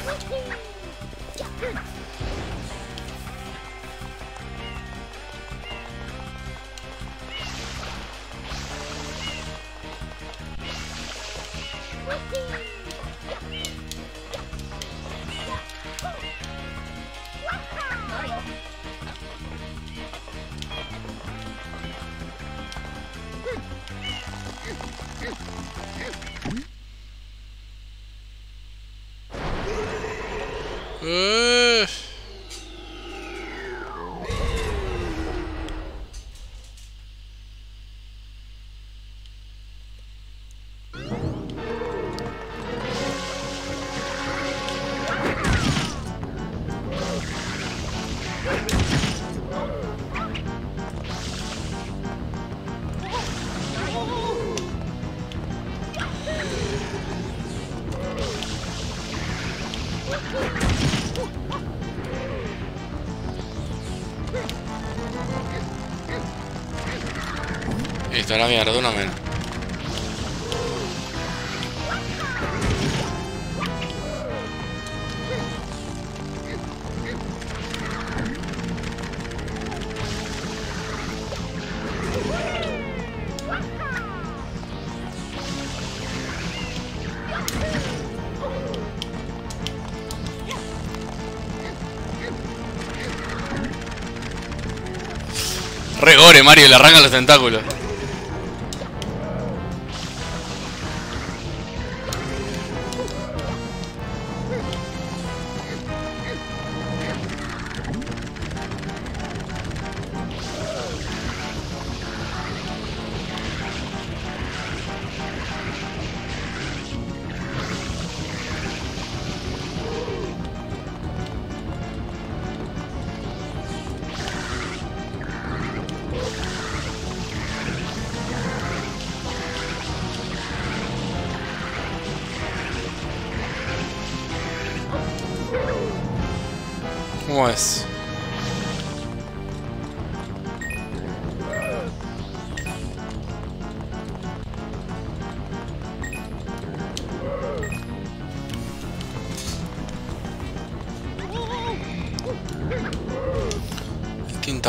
La mierda, una menos. Re gore, Mario, le arranca los tentáculos.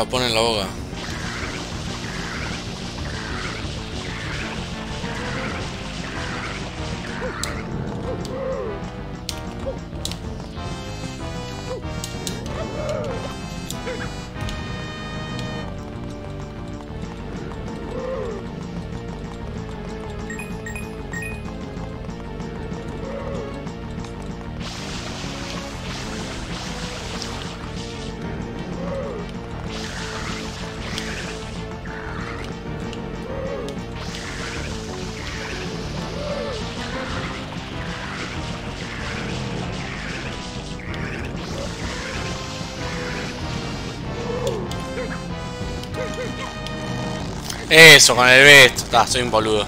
Tiene un tapón en la boca. Eso, con el besto. Está, soy un boludo.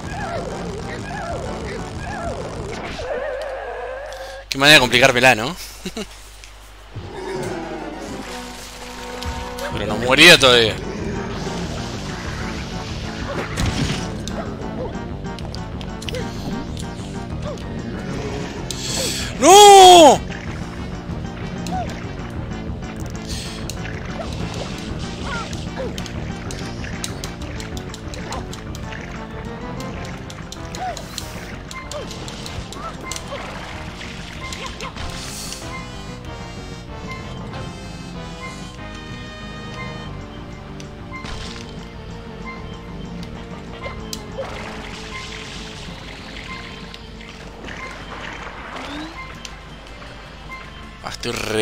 Qué manera de complicármela, ¿no? Pero no moría todavía.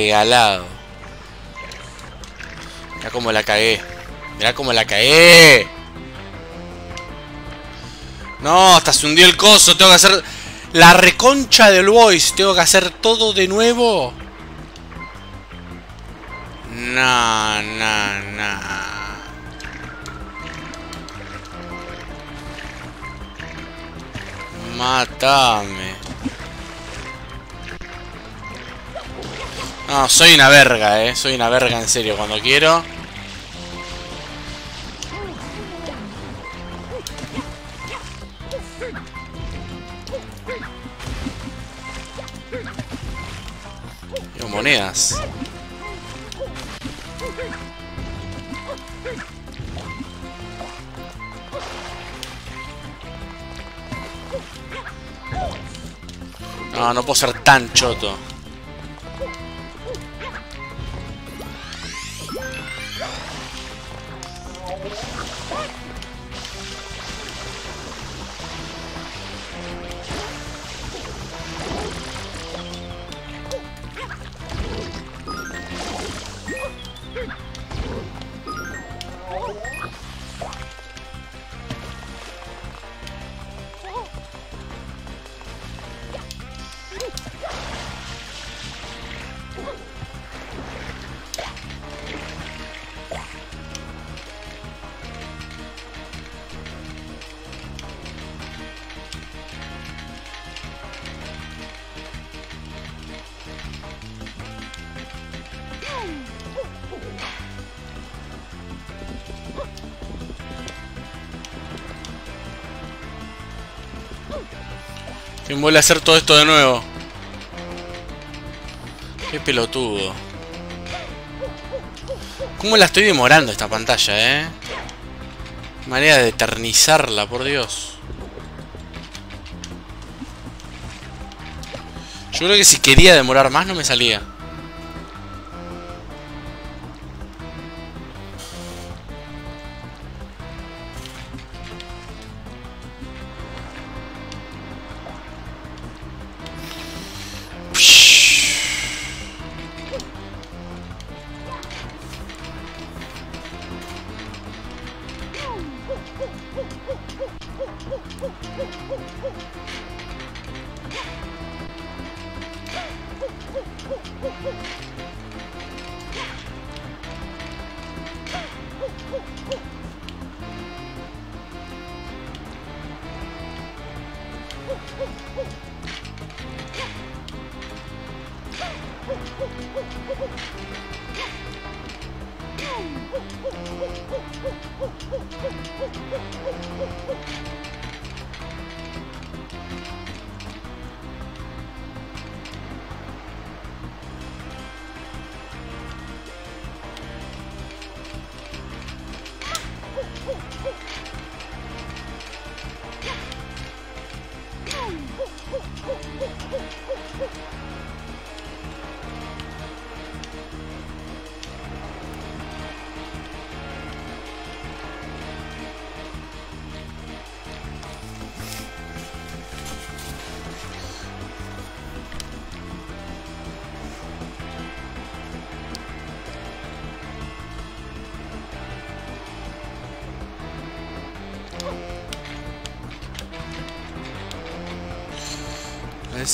Regalado. Mira cómo la cagué. Mira cómo la cagué. No, hasta se hundió el coso. Tengo que hacer la reconcha del voice. Tengo que hacer todo de nuevo. No, no, no. Mátame. No, soy una verga, eh. Soy una verga en serio. Cuando quiero... Monedas. No, no puedo ser tan choto. ¿Quién vuelve a hacer todo esto de nuevo? Qué pelotudo. ¿Cómo la estoy demorando esta pantalla, eh? Manera de eternizarla, por Dios. Yo creo que si quería demorar más no me salía.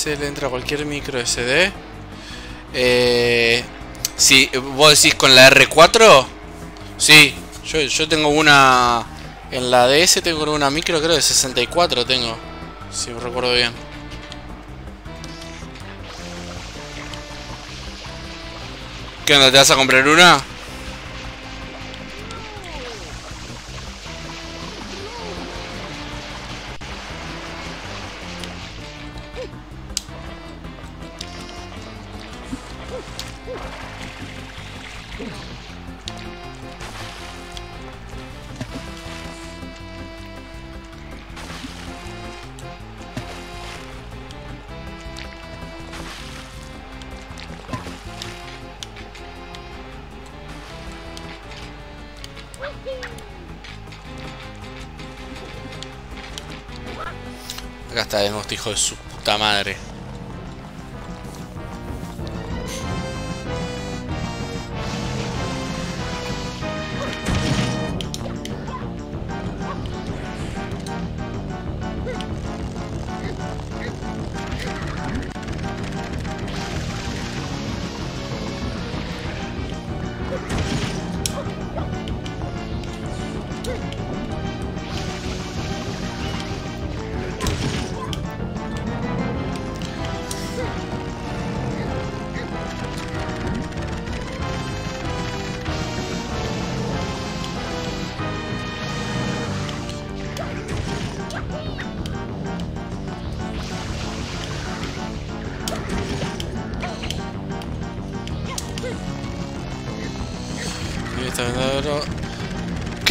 A ese le entra cualquier micro SD. Eh, sí, vos decís con la R4. Sí, yo, yo tengo una... En la DS tengo una micro, creo de 64 tengo. Si recuerdo bien. ¿Qué onda? ¿Te vas a comprar una? Hijo de su puta madre.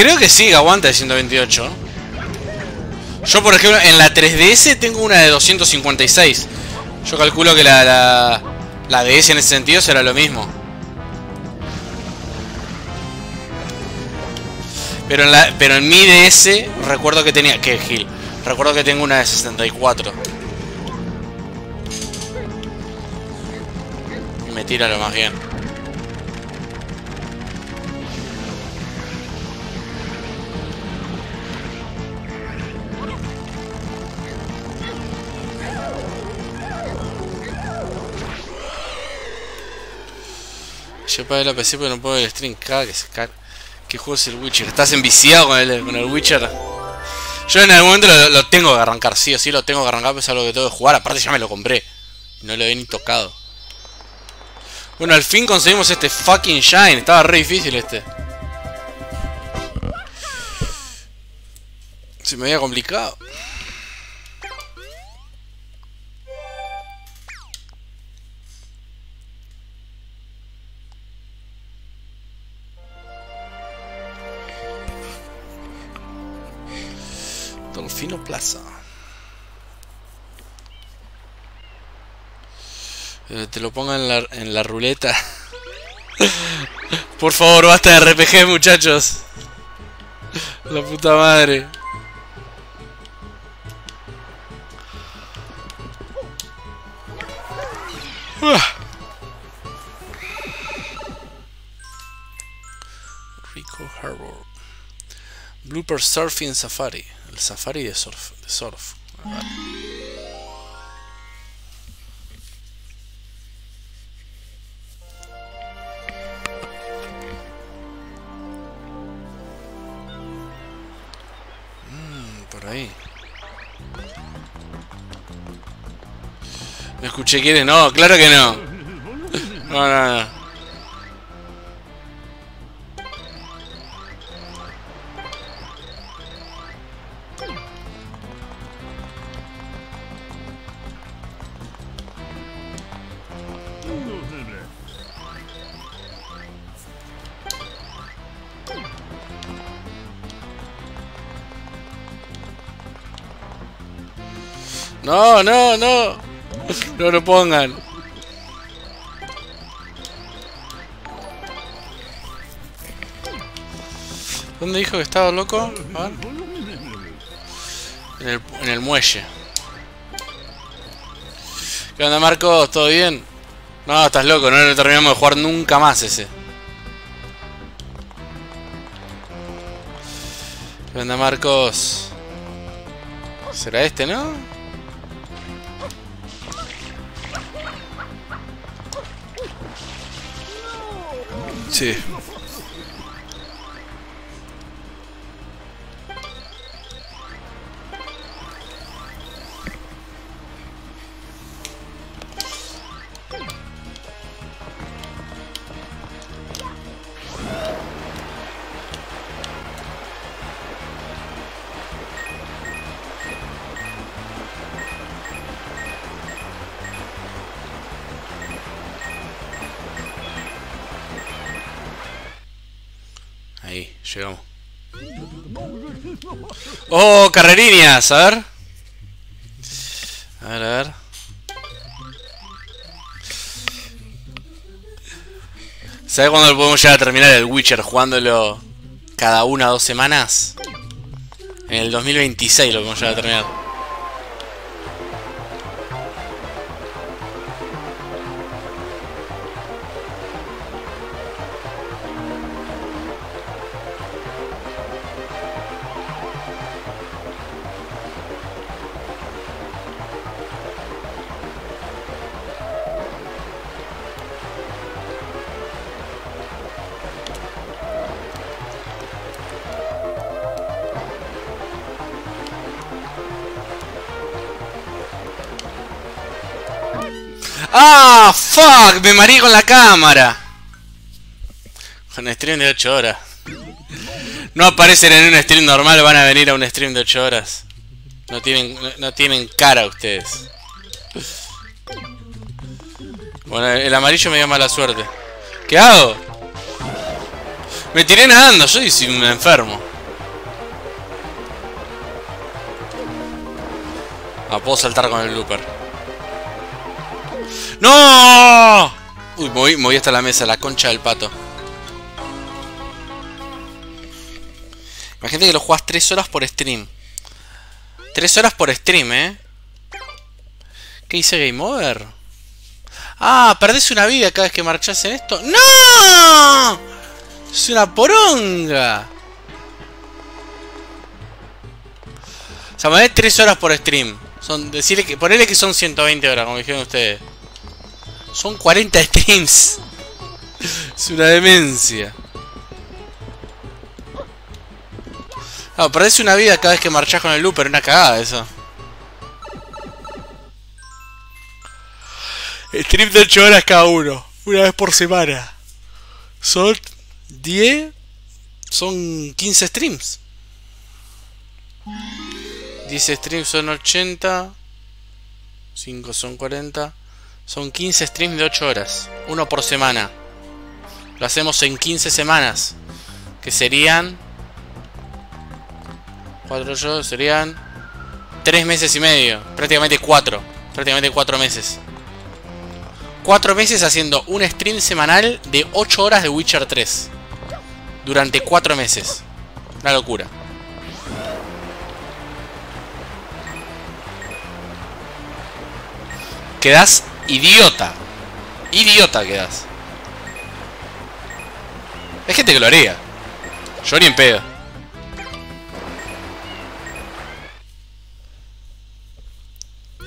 Creo que sí, aguanta de 128. Yo, por ejemplo, en la 3DS tengo una de 256. Yo calculo que la, la, DS en ese sentido será lo mismo. Pero en, la, pero en mi DS recuerdo que tenía... ¿Qué, Gil? Recuerdo que tengo una de 64. Y me tira lo más bien. Yo pagué la PC pero no puedo ver el stream. Cada que se. ¿Qué juego es el Witcher? ¿Estás enviciado con el, con el Witcher? Yo en algún momento lo, tengo que arrancar, sí o sí lo tengo que arrancar, pero es algo que tengo que jugar. Aparte ya me lo compré. No lo he ni tocado. Bueno, al fin conseguimos este fucking Shine. Estaba re difícil este. Se me había complicado. Dolfino Plaza. Eh, Te lo pongan en la, en la ruleta. Por favor, basta de RPG, muchachos. La puta madre. Ah. Rico Harbor. Blooper Surfing Safari. Safari de surf. De surf. Mm, por ahí. ¿Me escuché quién No, claro que no, no. No, no, no. No lo pongan. ¿Dónde dijo que estaba loco? En el, en el muelle. ¿Qué onda, Marcos? ¿Todo bien? No, estás loco, no lo terminamos de jugar nunca más ese. ¿Qué onda, Marcos? ¿Será este, no? Sí. Llegamos. ¡Oh, carrerinas! A ver. A ver, a ver. ¿Sabes cuándo podemos llegar a terminar el Witcher jugándolo cada una o dos semanas? En el 2026 lo podemos llegar a terminar. ¡Ah! ¡Fuck! Me mareé con la cámara. Con stream de 8 horas. No aparecen en un stream normal, van a venir a un stream de 8 horas. No tienen, no, tienen cara ustedes. Bueno, el amarillo me dio mala suerte. ¿Qué hago? Me tiré nadando, yo soy un enfermo. Ah, puedo saltar con el looper. ¡No! Uy, moví, moví hasta la mesa, la concha del pato. Imagínate que lo jugás 3 horas por stream. 3 horas por stream, ¿eh? ¿Qué dice Game Over? Ah, perdés una vida cada vez que marchás en esto. ¡No! Es una poronga. O sea, me 3 horas por stream. Son, decirle que, ponerle que son 120 horas, como dijeron ustedes. Son 40 streams. Es una demencia. No, perdés una vida cada vez que marchás con el looper, una cagada eso. Stream de 8 horas cada uno, una vez por semana. Son 10, son 15 streams. 10 streams son 80, 5 son 40, son 15 streams de 8 horas, uno por semana. Lo hacemos en 15 semanas, que serían 4 8 serían 3 meses y medio, prácticamente 4, prácticamente 4 meses. 4 meses haciendo un stream semanal de 8 horas de Witcher 3. Durante 4 meses. Una locura. Quedas idiota. Idiota quedas. Hay gente que lo haría. Yo ni en pedo.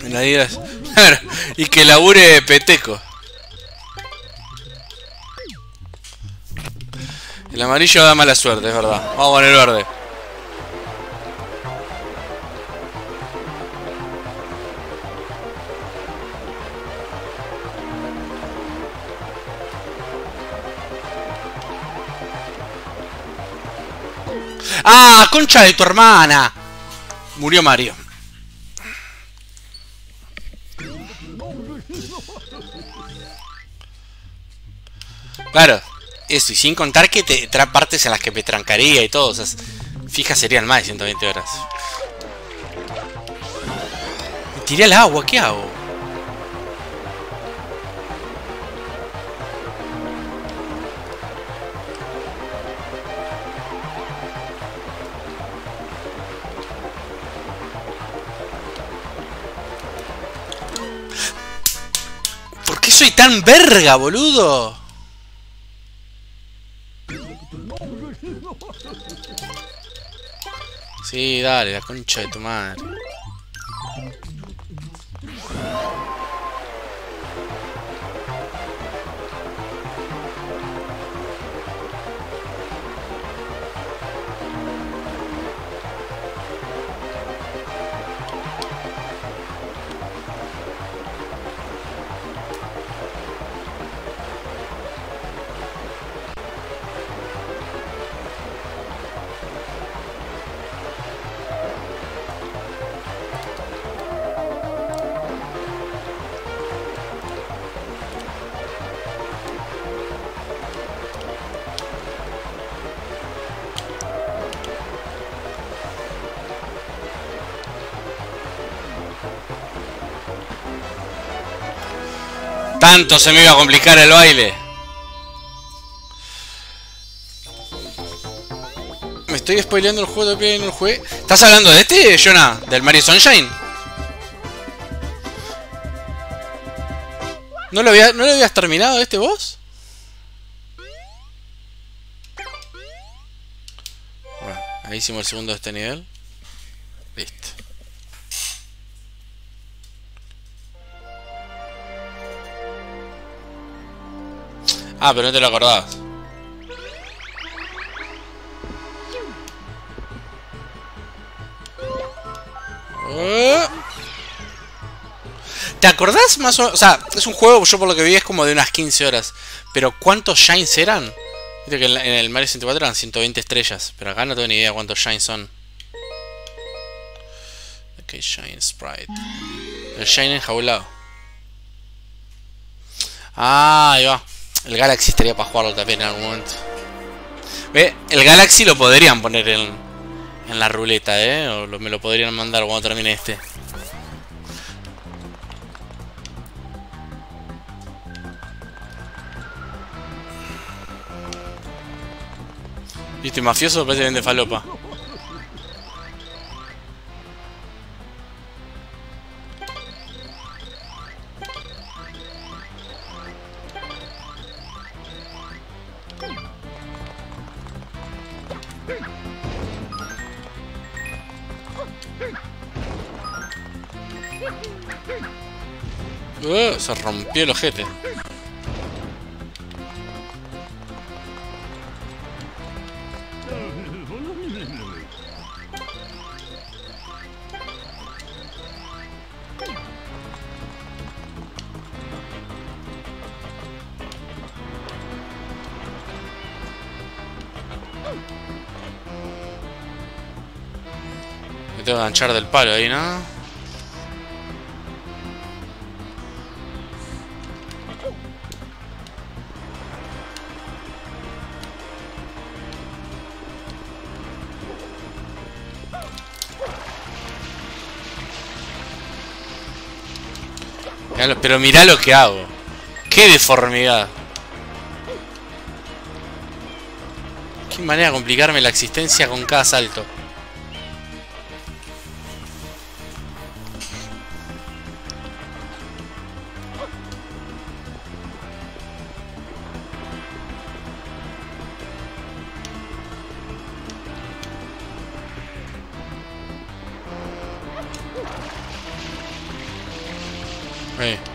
Nadie y que labure peteco. El amarillo da mala suerte, es verdad. Vamos con el verde. ¡Ah! ¡Concha de tu hermana! Murió Mario. Claro, eso, y sin contar que te trae partes en las que me trancaría y todo. O sea, fija serían más de 120 horas. Tiré al agua, ¿qué hago? Soy tan verga, boludo? Sí, dale, la concha de tu madre. Tanto se me iba a complicar el baile. Me estoy spoileando el juego de no el juego. ¿Estás hablando de este, Jonah? ¿Del Mario Sunshine? ¿No lo, había, ¿No lo habías terminado este boss? Bueno, ahí hicimos el segundo de este nivel. Ah, pero no te lo acordabas. ¿Te acordás más o menos? O sea, es un juego, yo por lo que vi es como de unas 15 horas. Pero ¿cuántos shines eran? Viste que en el Mario 64 eran 120 estrellas. Pero acá no tengo ni idea cuántos shines son. Ok, shine sprite. El shine enjaulado. Ah, ahí va. El Galaxy estaría para jugarlo también en algún momento. Ve, el Galaxy lo podrían poner en, en la ruleta, ¿eh? O me lo podrían mandar cuando termine este. ¿Viste? Mafioso parece que vende falopa. Uh, se rompió el ojete. Me tengo que ganchar del palo ahí, ¿no? Pero mirá lo que hago. ¡Qué deformidad! Qué manera de complicarme la existencia con cada salto. Eh.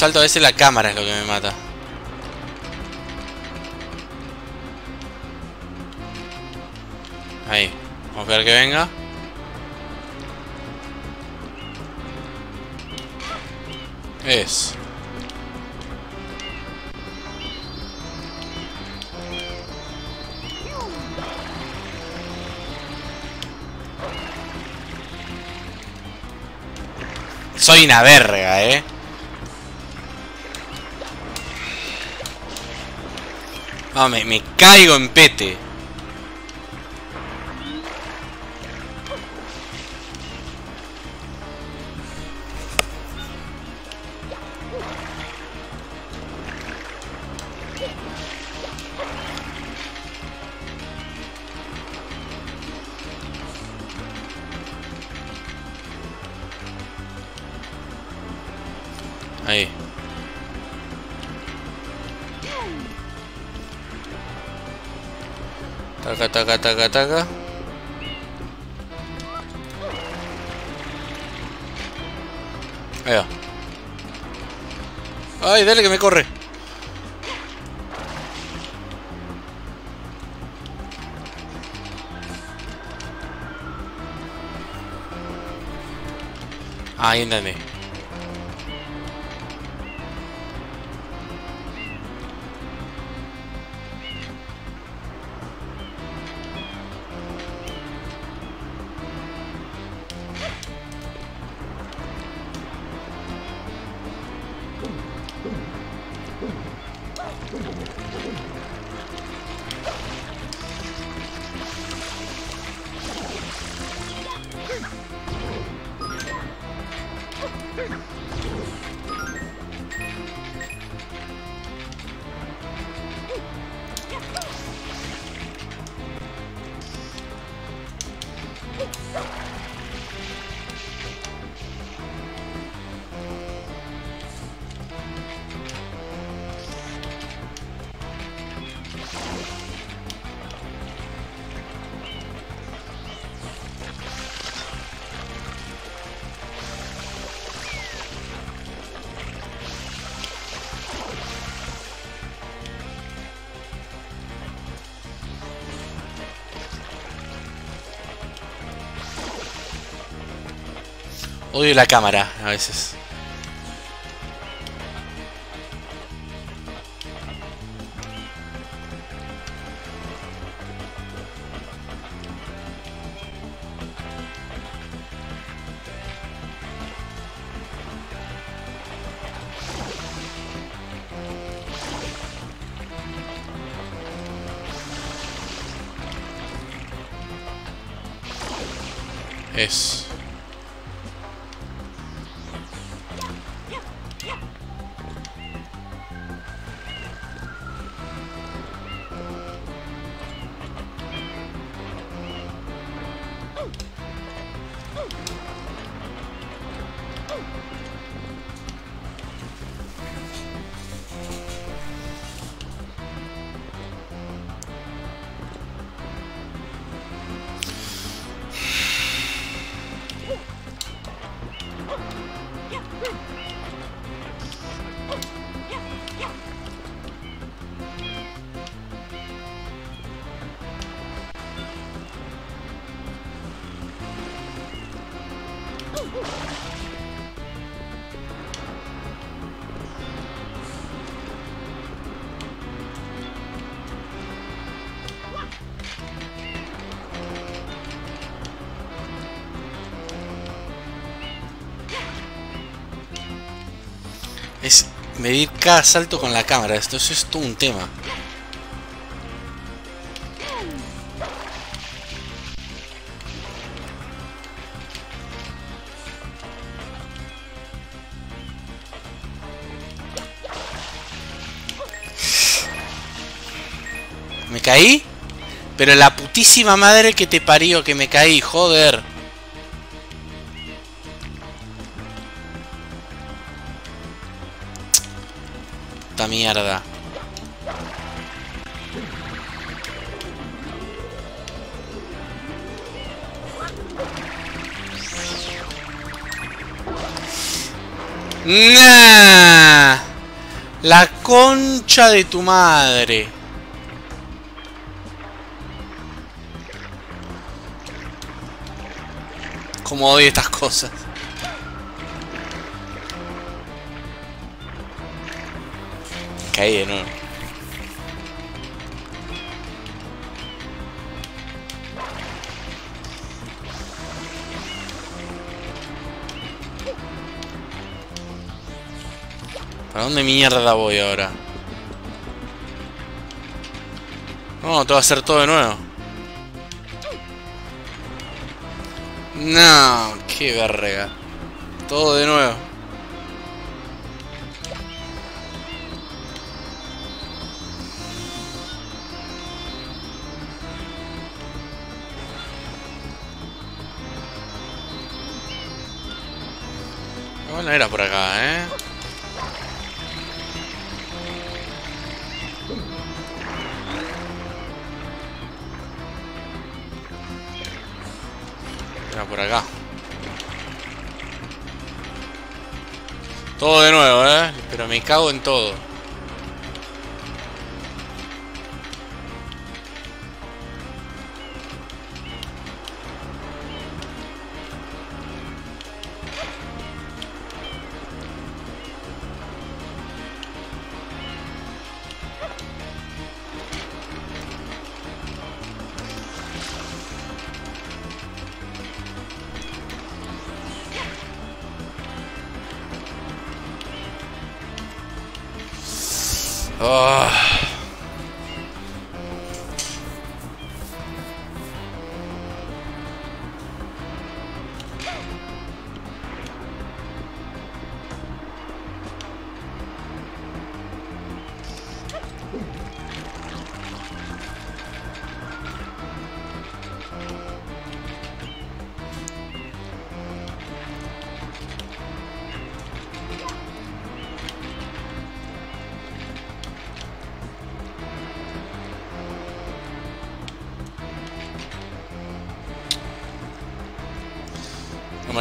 Saltos a veces la cámara es lo que me mata. Ahí. Vamos a ver que venga. Es. Soy una verga, eh. No, me, me caigo en pete. Taca, taca, taca. Ahí. Ay, dale que me corre. Ahí entendí. Odio la cámara a veces. Medir cada salto con la cámara. Esto es todo un tema. ¿Me caí? Pero la putísima madre que te parió que me caí, joder. Mierda. Nah. La concha de tu madre. Como odio estas cosas. De nuevo. ¿Para dónde mierda voy ahora? No, te va a hacer todo de nuevo. No, qué verga. Todo de nuevo. Bueno, era por acá, ¿eh? Era por acá. Todo de nuevo, ¿eh? Pero me cago en todo.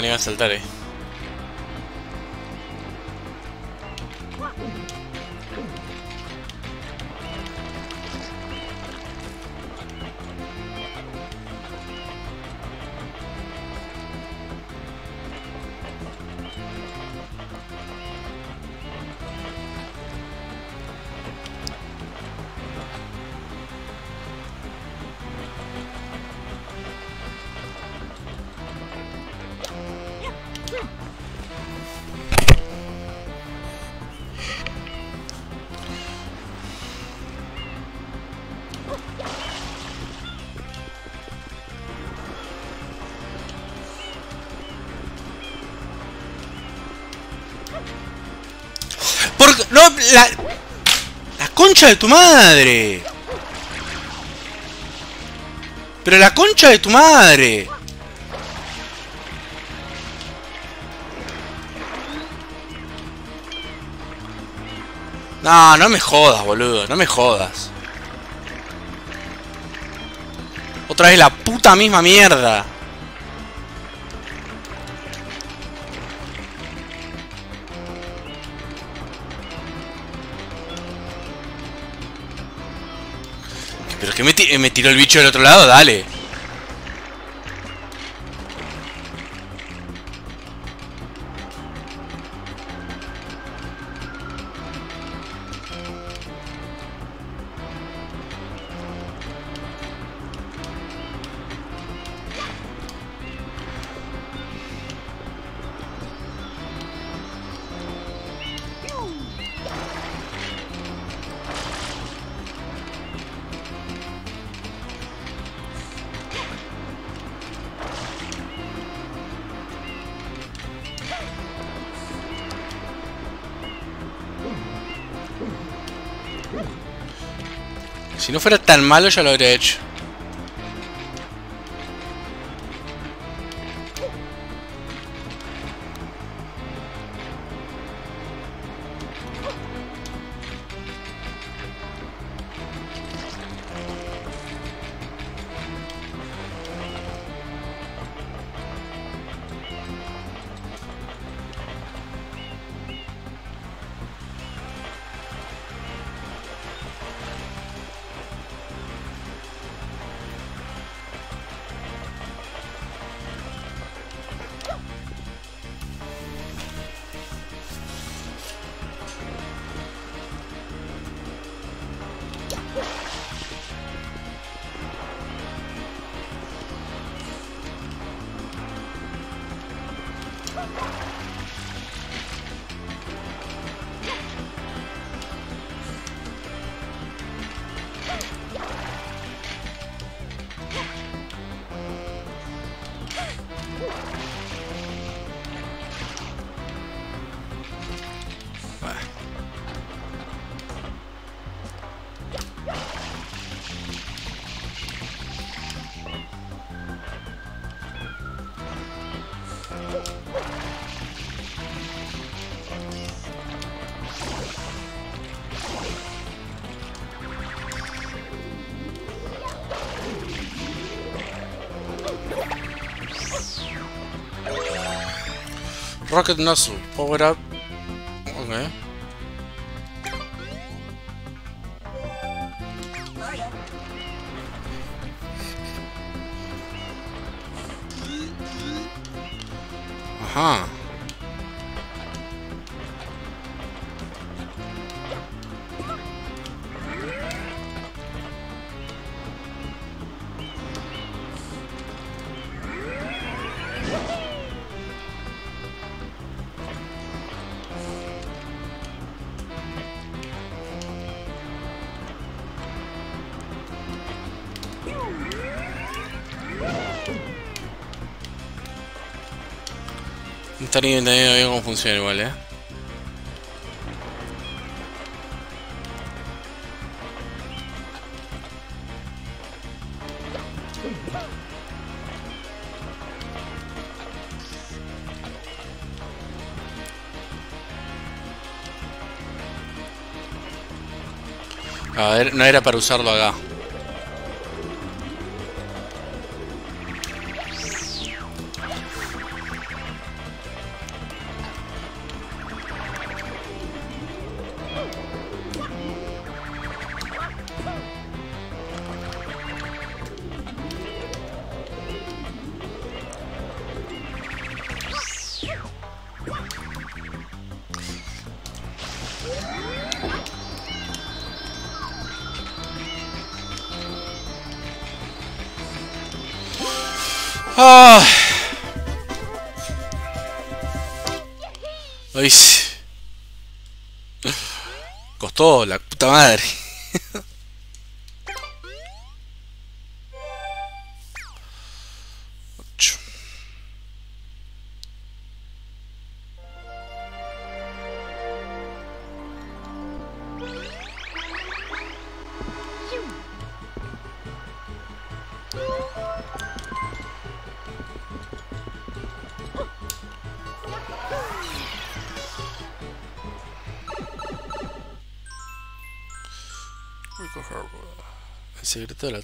Me animé a saltar, eh. No, la... La concha de tu madre. Pero la concha de tu madre. No, no me jodas, boludo. No me jodas. Otra vez la puta misma mierda. Que me, ti- me tiró el bicho del otro lado? Dale. Fuera tan malo ya lo habría hecho. Rocket Nozzle, power up. Ok. Ajá. No estaría entendiendo bien cómo funciona igual, eh. A ver, no era para usarlo acá. Costó la puta madre. De la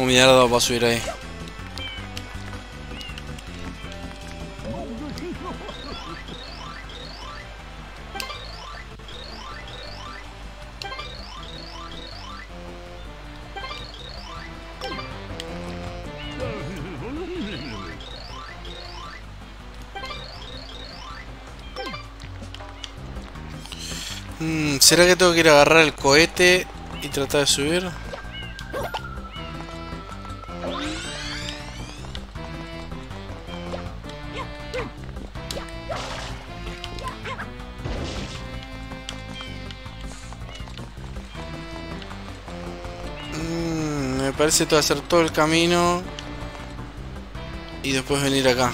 Mi mierda para subir ahí. Mm, ¿Será que tengo que ir a agarrar el cohete y tratar de subir? Parece que hacer todo el camino y después venir acá.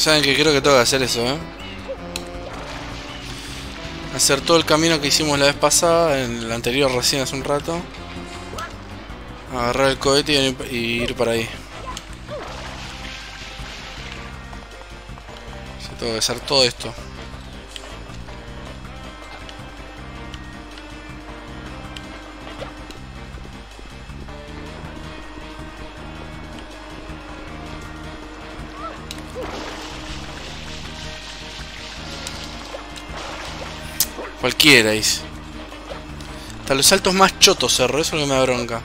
Saben que creo que tengo que hacer eso, ¿eh? Hacer todo el camino que hicimos la vez pasada, en el anterior recién hace un rato. Agarrar el cohete y, ir para ahí. Tengo que hacer todo esto. Cualquiera, dice. Hasta los saltos más chotos cerro, eso es lo que me da bronca.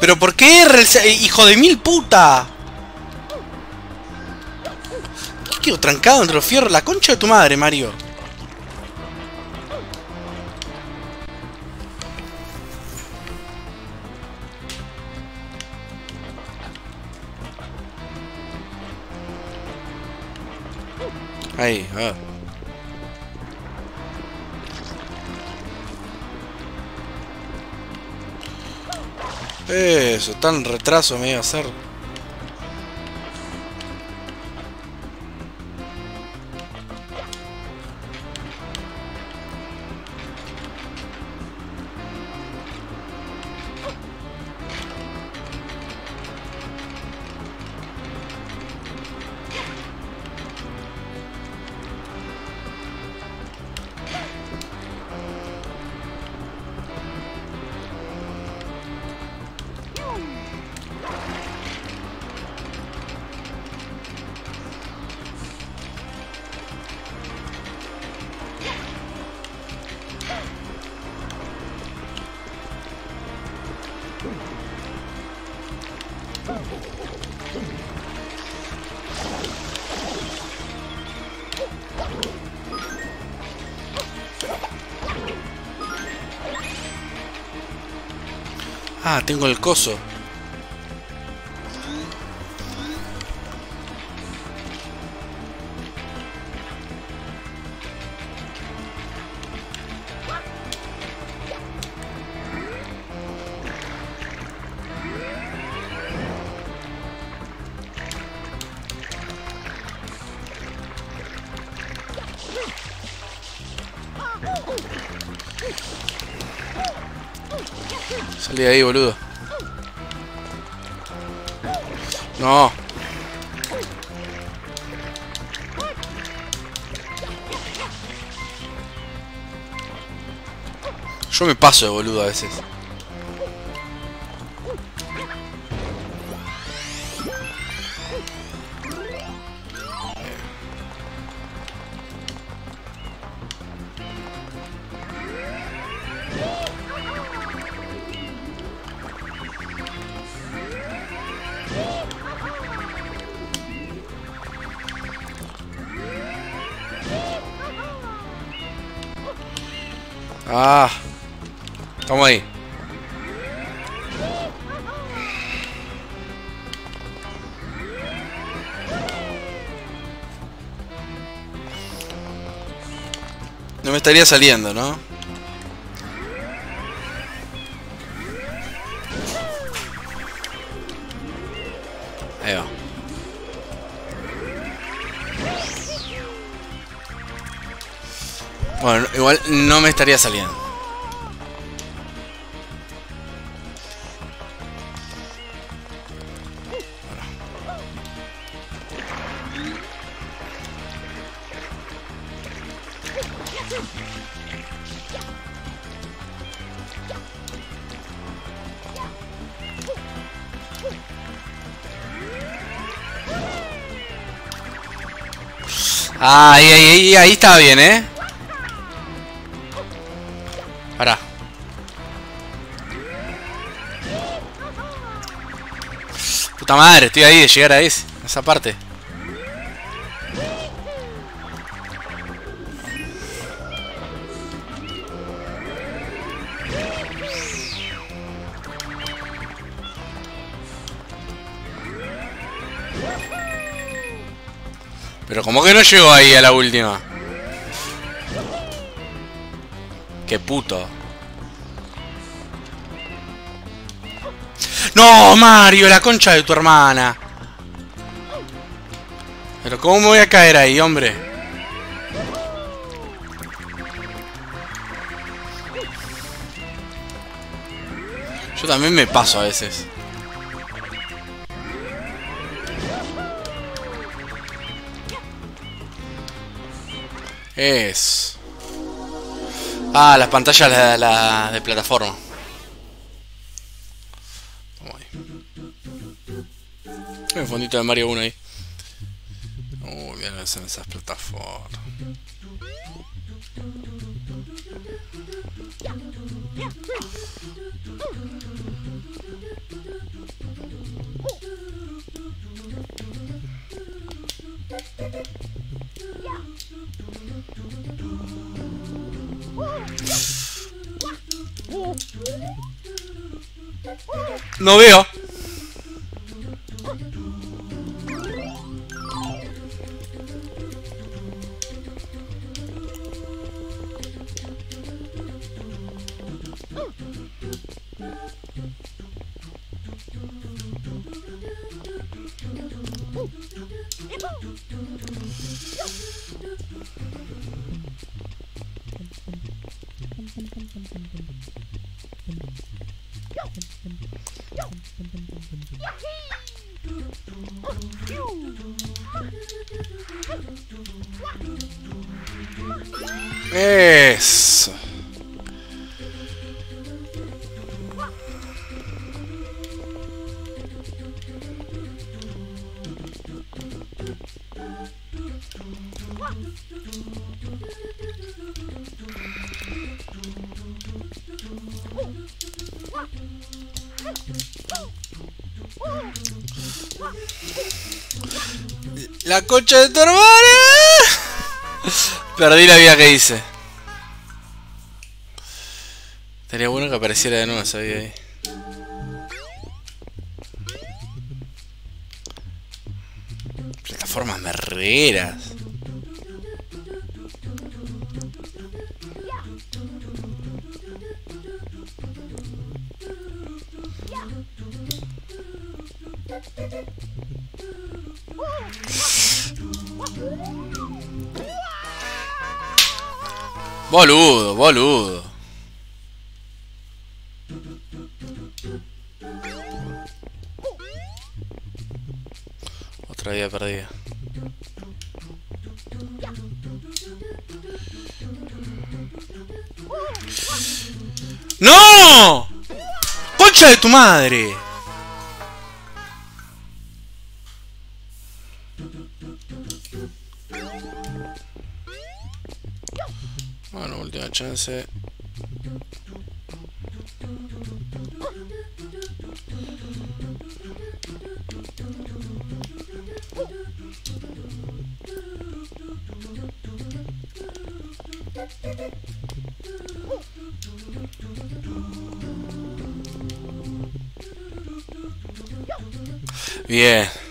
¿Pero por qué hijo de mil puta? Quedo trancado entre los fierros? La concha de tu madre, Mario. Ahí, a ver. Eso, tan retraso me iba a hacer. Ah, tengo el coso. Salí de ahí, boludo. No. Yo me paso de boludo a veces. Estaría saliendo, ¿no? Bueno, igual no me estaría saliendo. Ahí, ahí, ahí, estaba bien, ¿eh? Pará. Puta madre, estoy ahí de llegar a ese, a esa parte. Como que no llegó ahí a la última. Qué puto. No, Mario, la concha de tu hermana. Pero ¿cómo me voy a caer ahí, hombre? Yo también me paso a veces. Es. Ah, las pantallas la, la de plataforma. Vamos un fondito de Mario 1 ahí. Uy, mira esas plataformas. No veo. Eso. La concha de tu hermana. Perdí la vida que hice. Estaría bueno que apareciera de nuevo esa vida ahí. Plataformas merreras. Boludo, boludo. Otra vida perdida. ¡No! ¡Concha de tu madre! Última chance. Bien.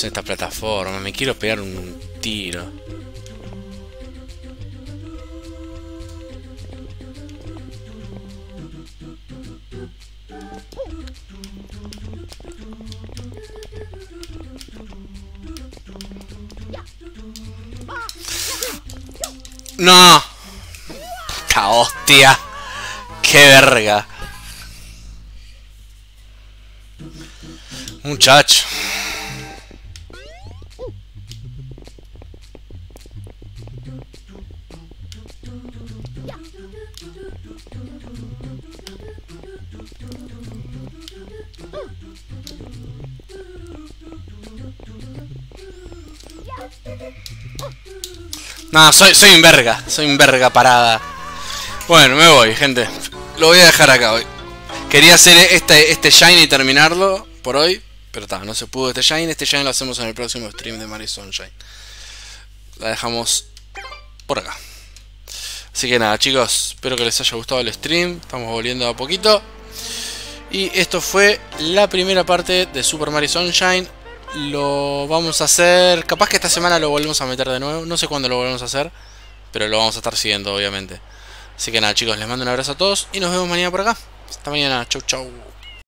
Es esta plataforma, me quiero pegar un tiro. No. Puta hostia. Qué verga. Muchacho. No, soy, soy un verga, soy un verga parada. Bueno, me voy, gente. Lo voy a dejar acá hoy. Quería hacer este, este Shine y terminarlo por hoy. Pero está, no se pudo este Shine. Este Shine lo hacemos en el próximo stream de Mario Sunshine. La dejamos por acá. Así que nada, chicos. Espero que les haya gustado el stream. Estamos volviendo a poquito. Y esto fue la primera parte de Super Mario Sunshine. Lo vamos a hacer... Capaz que esta semana lo volvemos a meter de nuevo. No sé cuándo lo volvemos a hacer. Pero lo vamos a estar siguiendo, obviamente. Así que nada, chicos. Les mando un abrazo a todos. Y nos vemos mañana por acá. Hasta mañana. Chau, chau.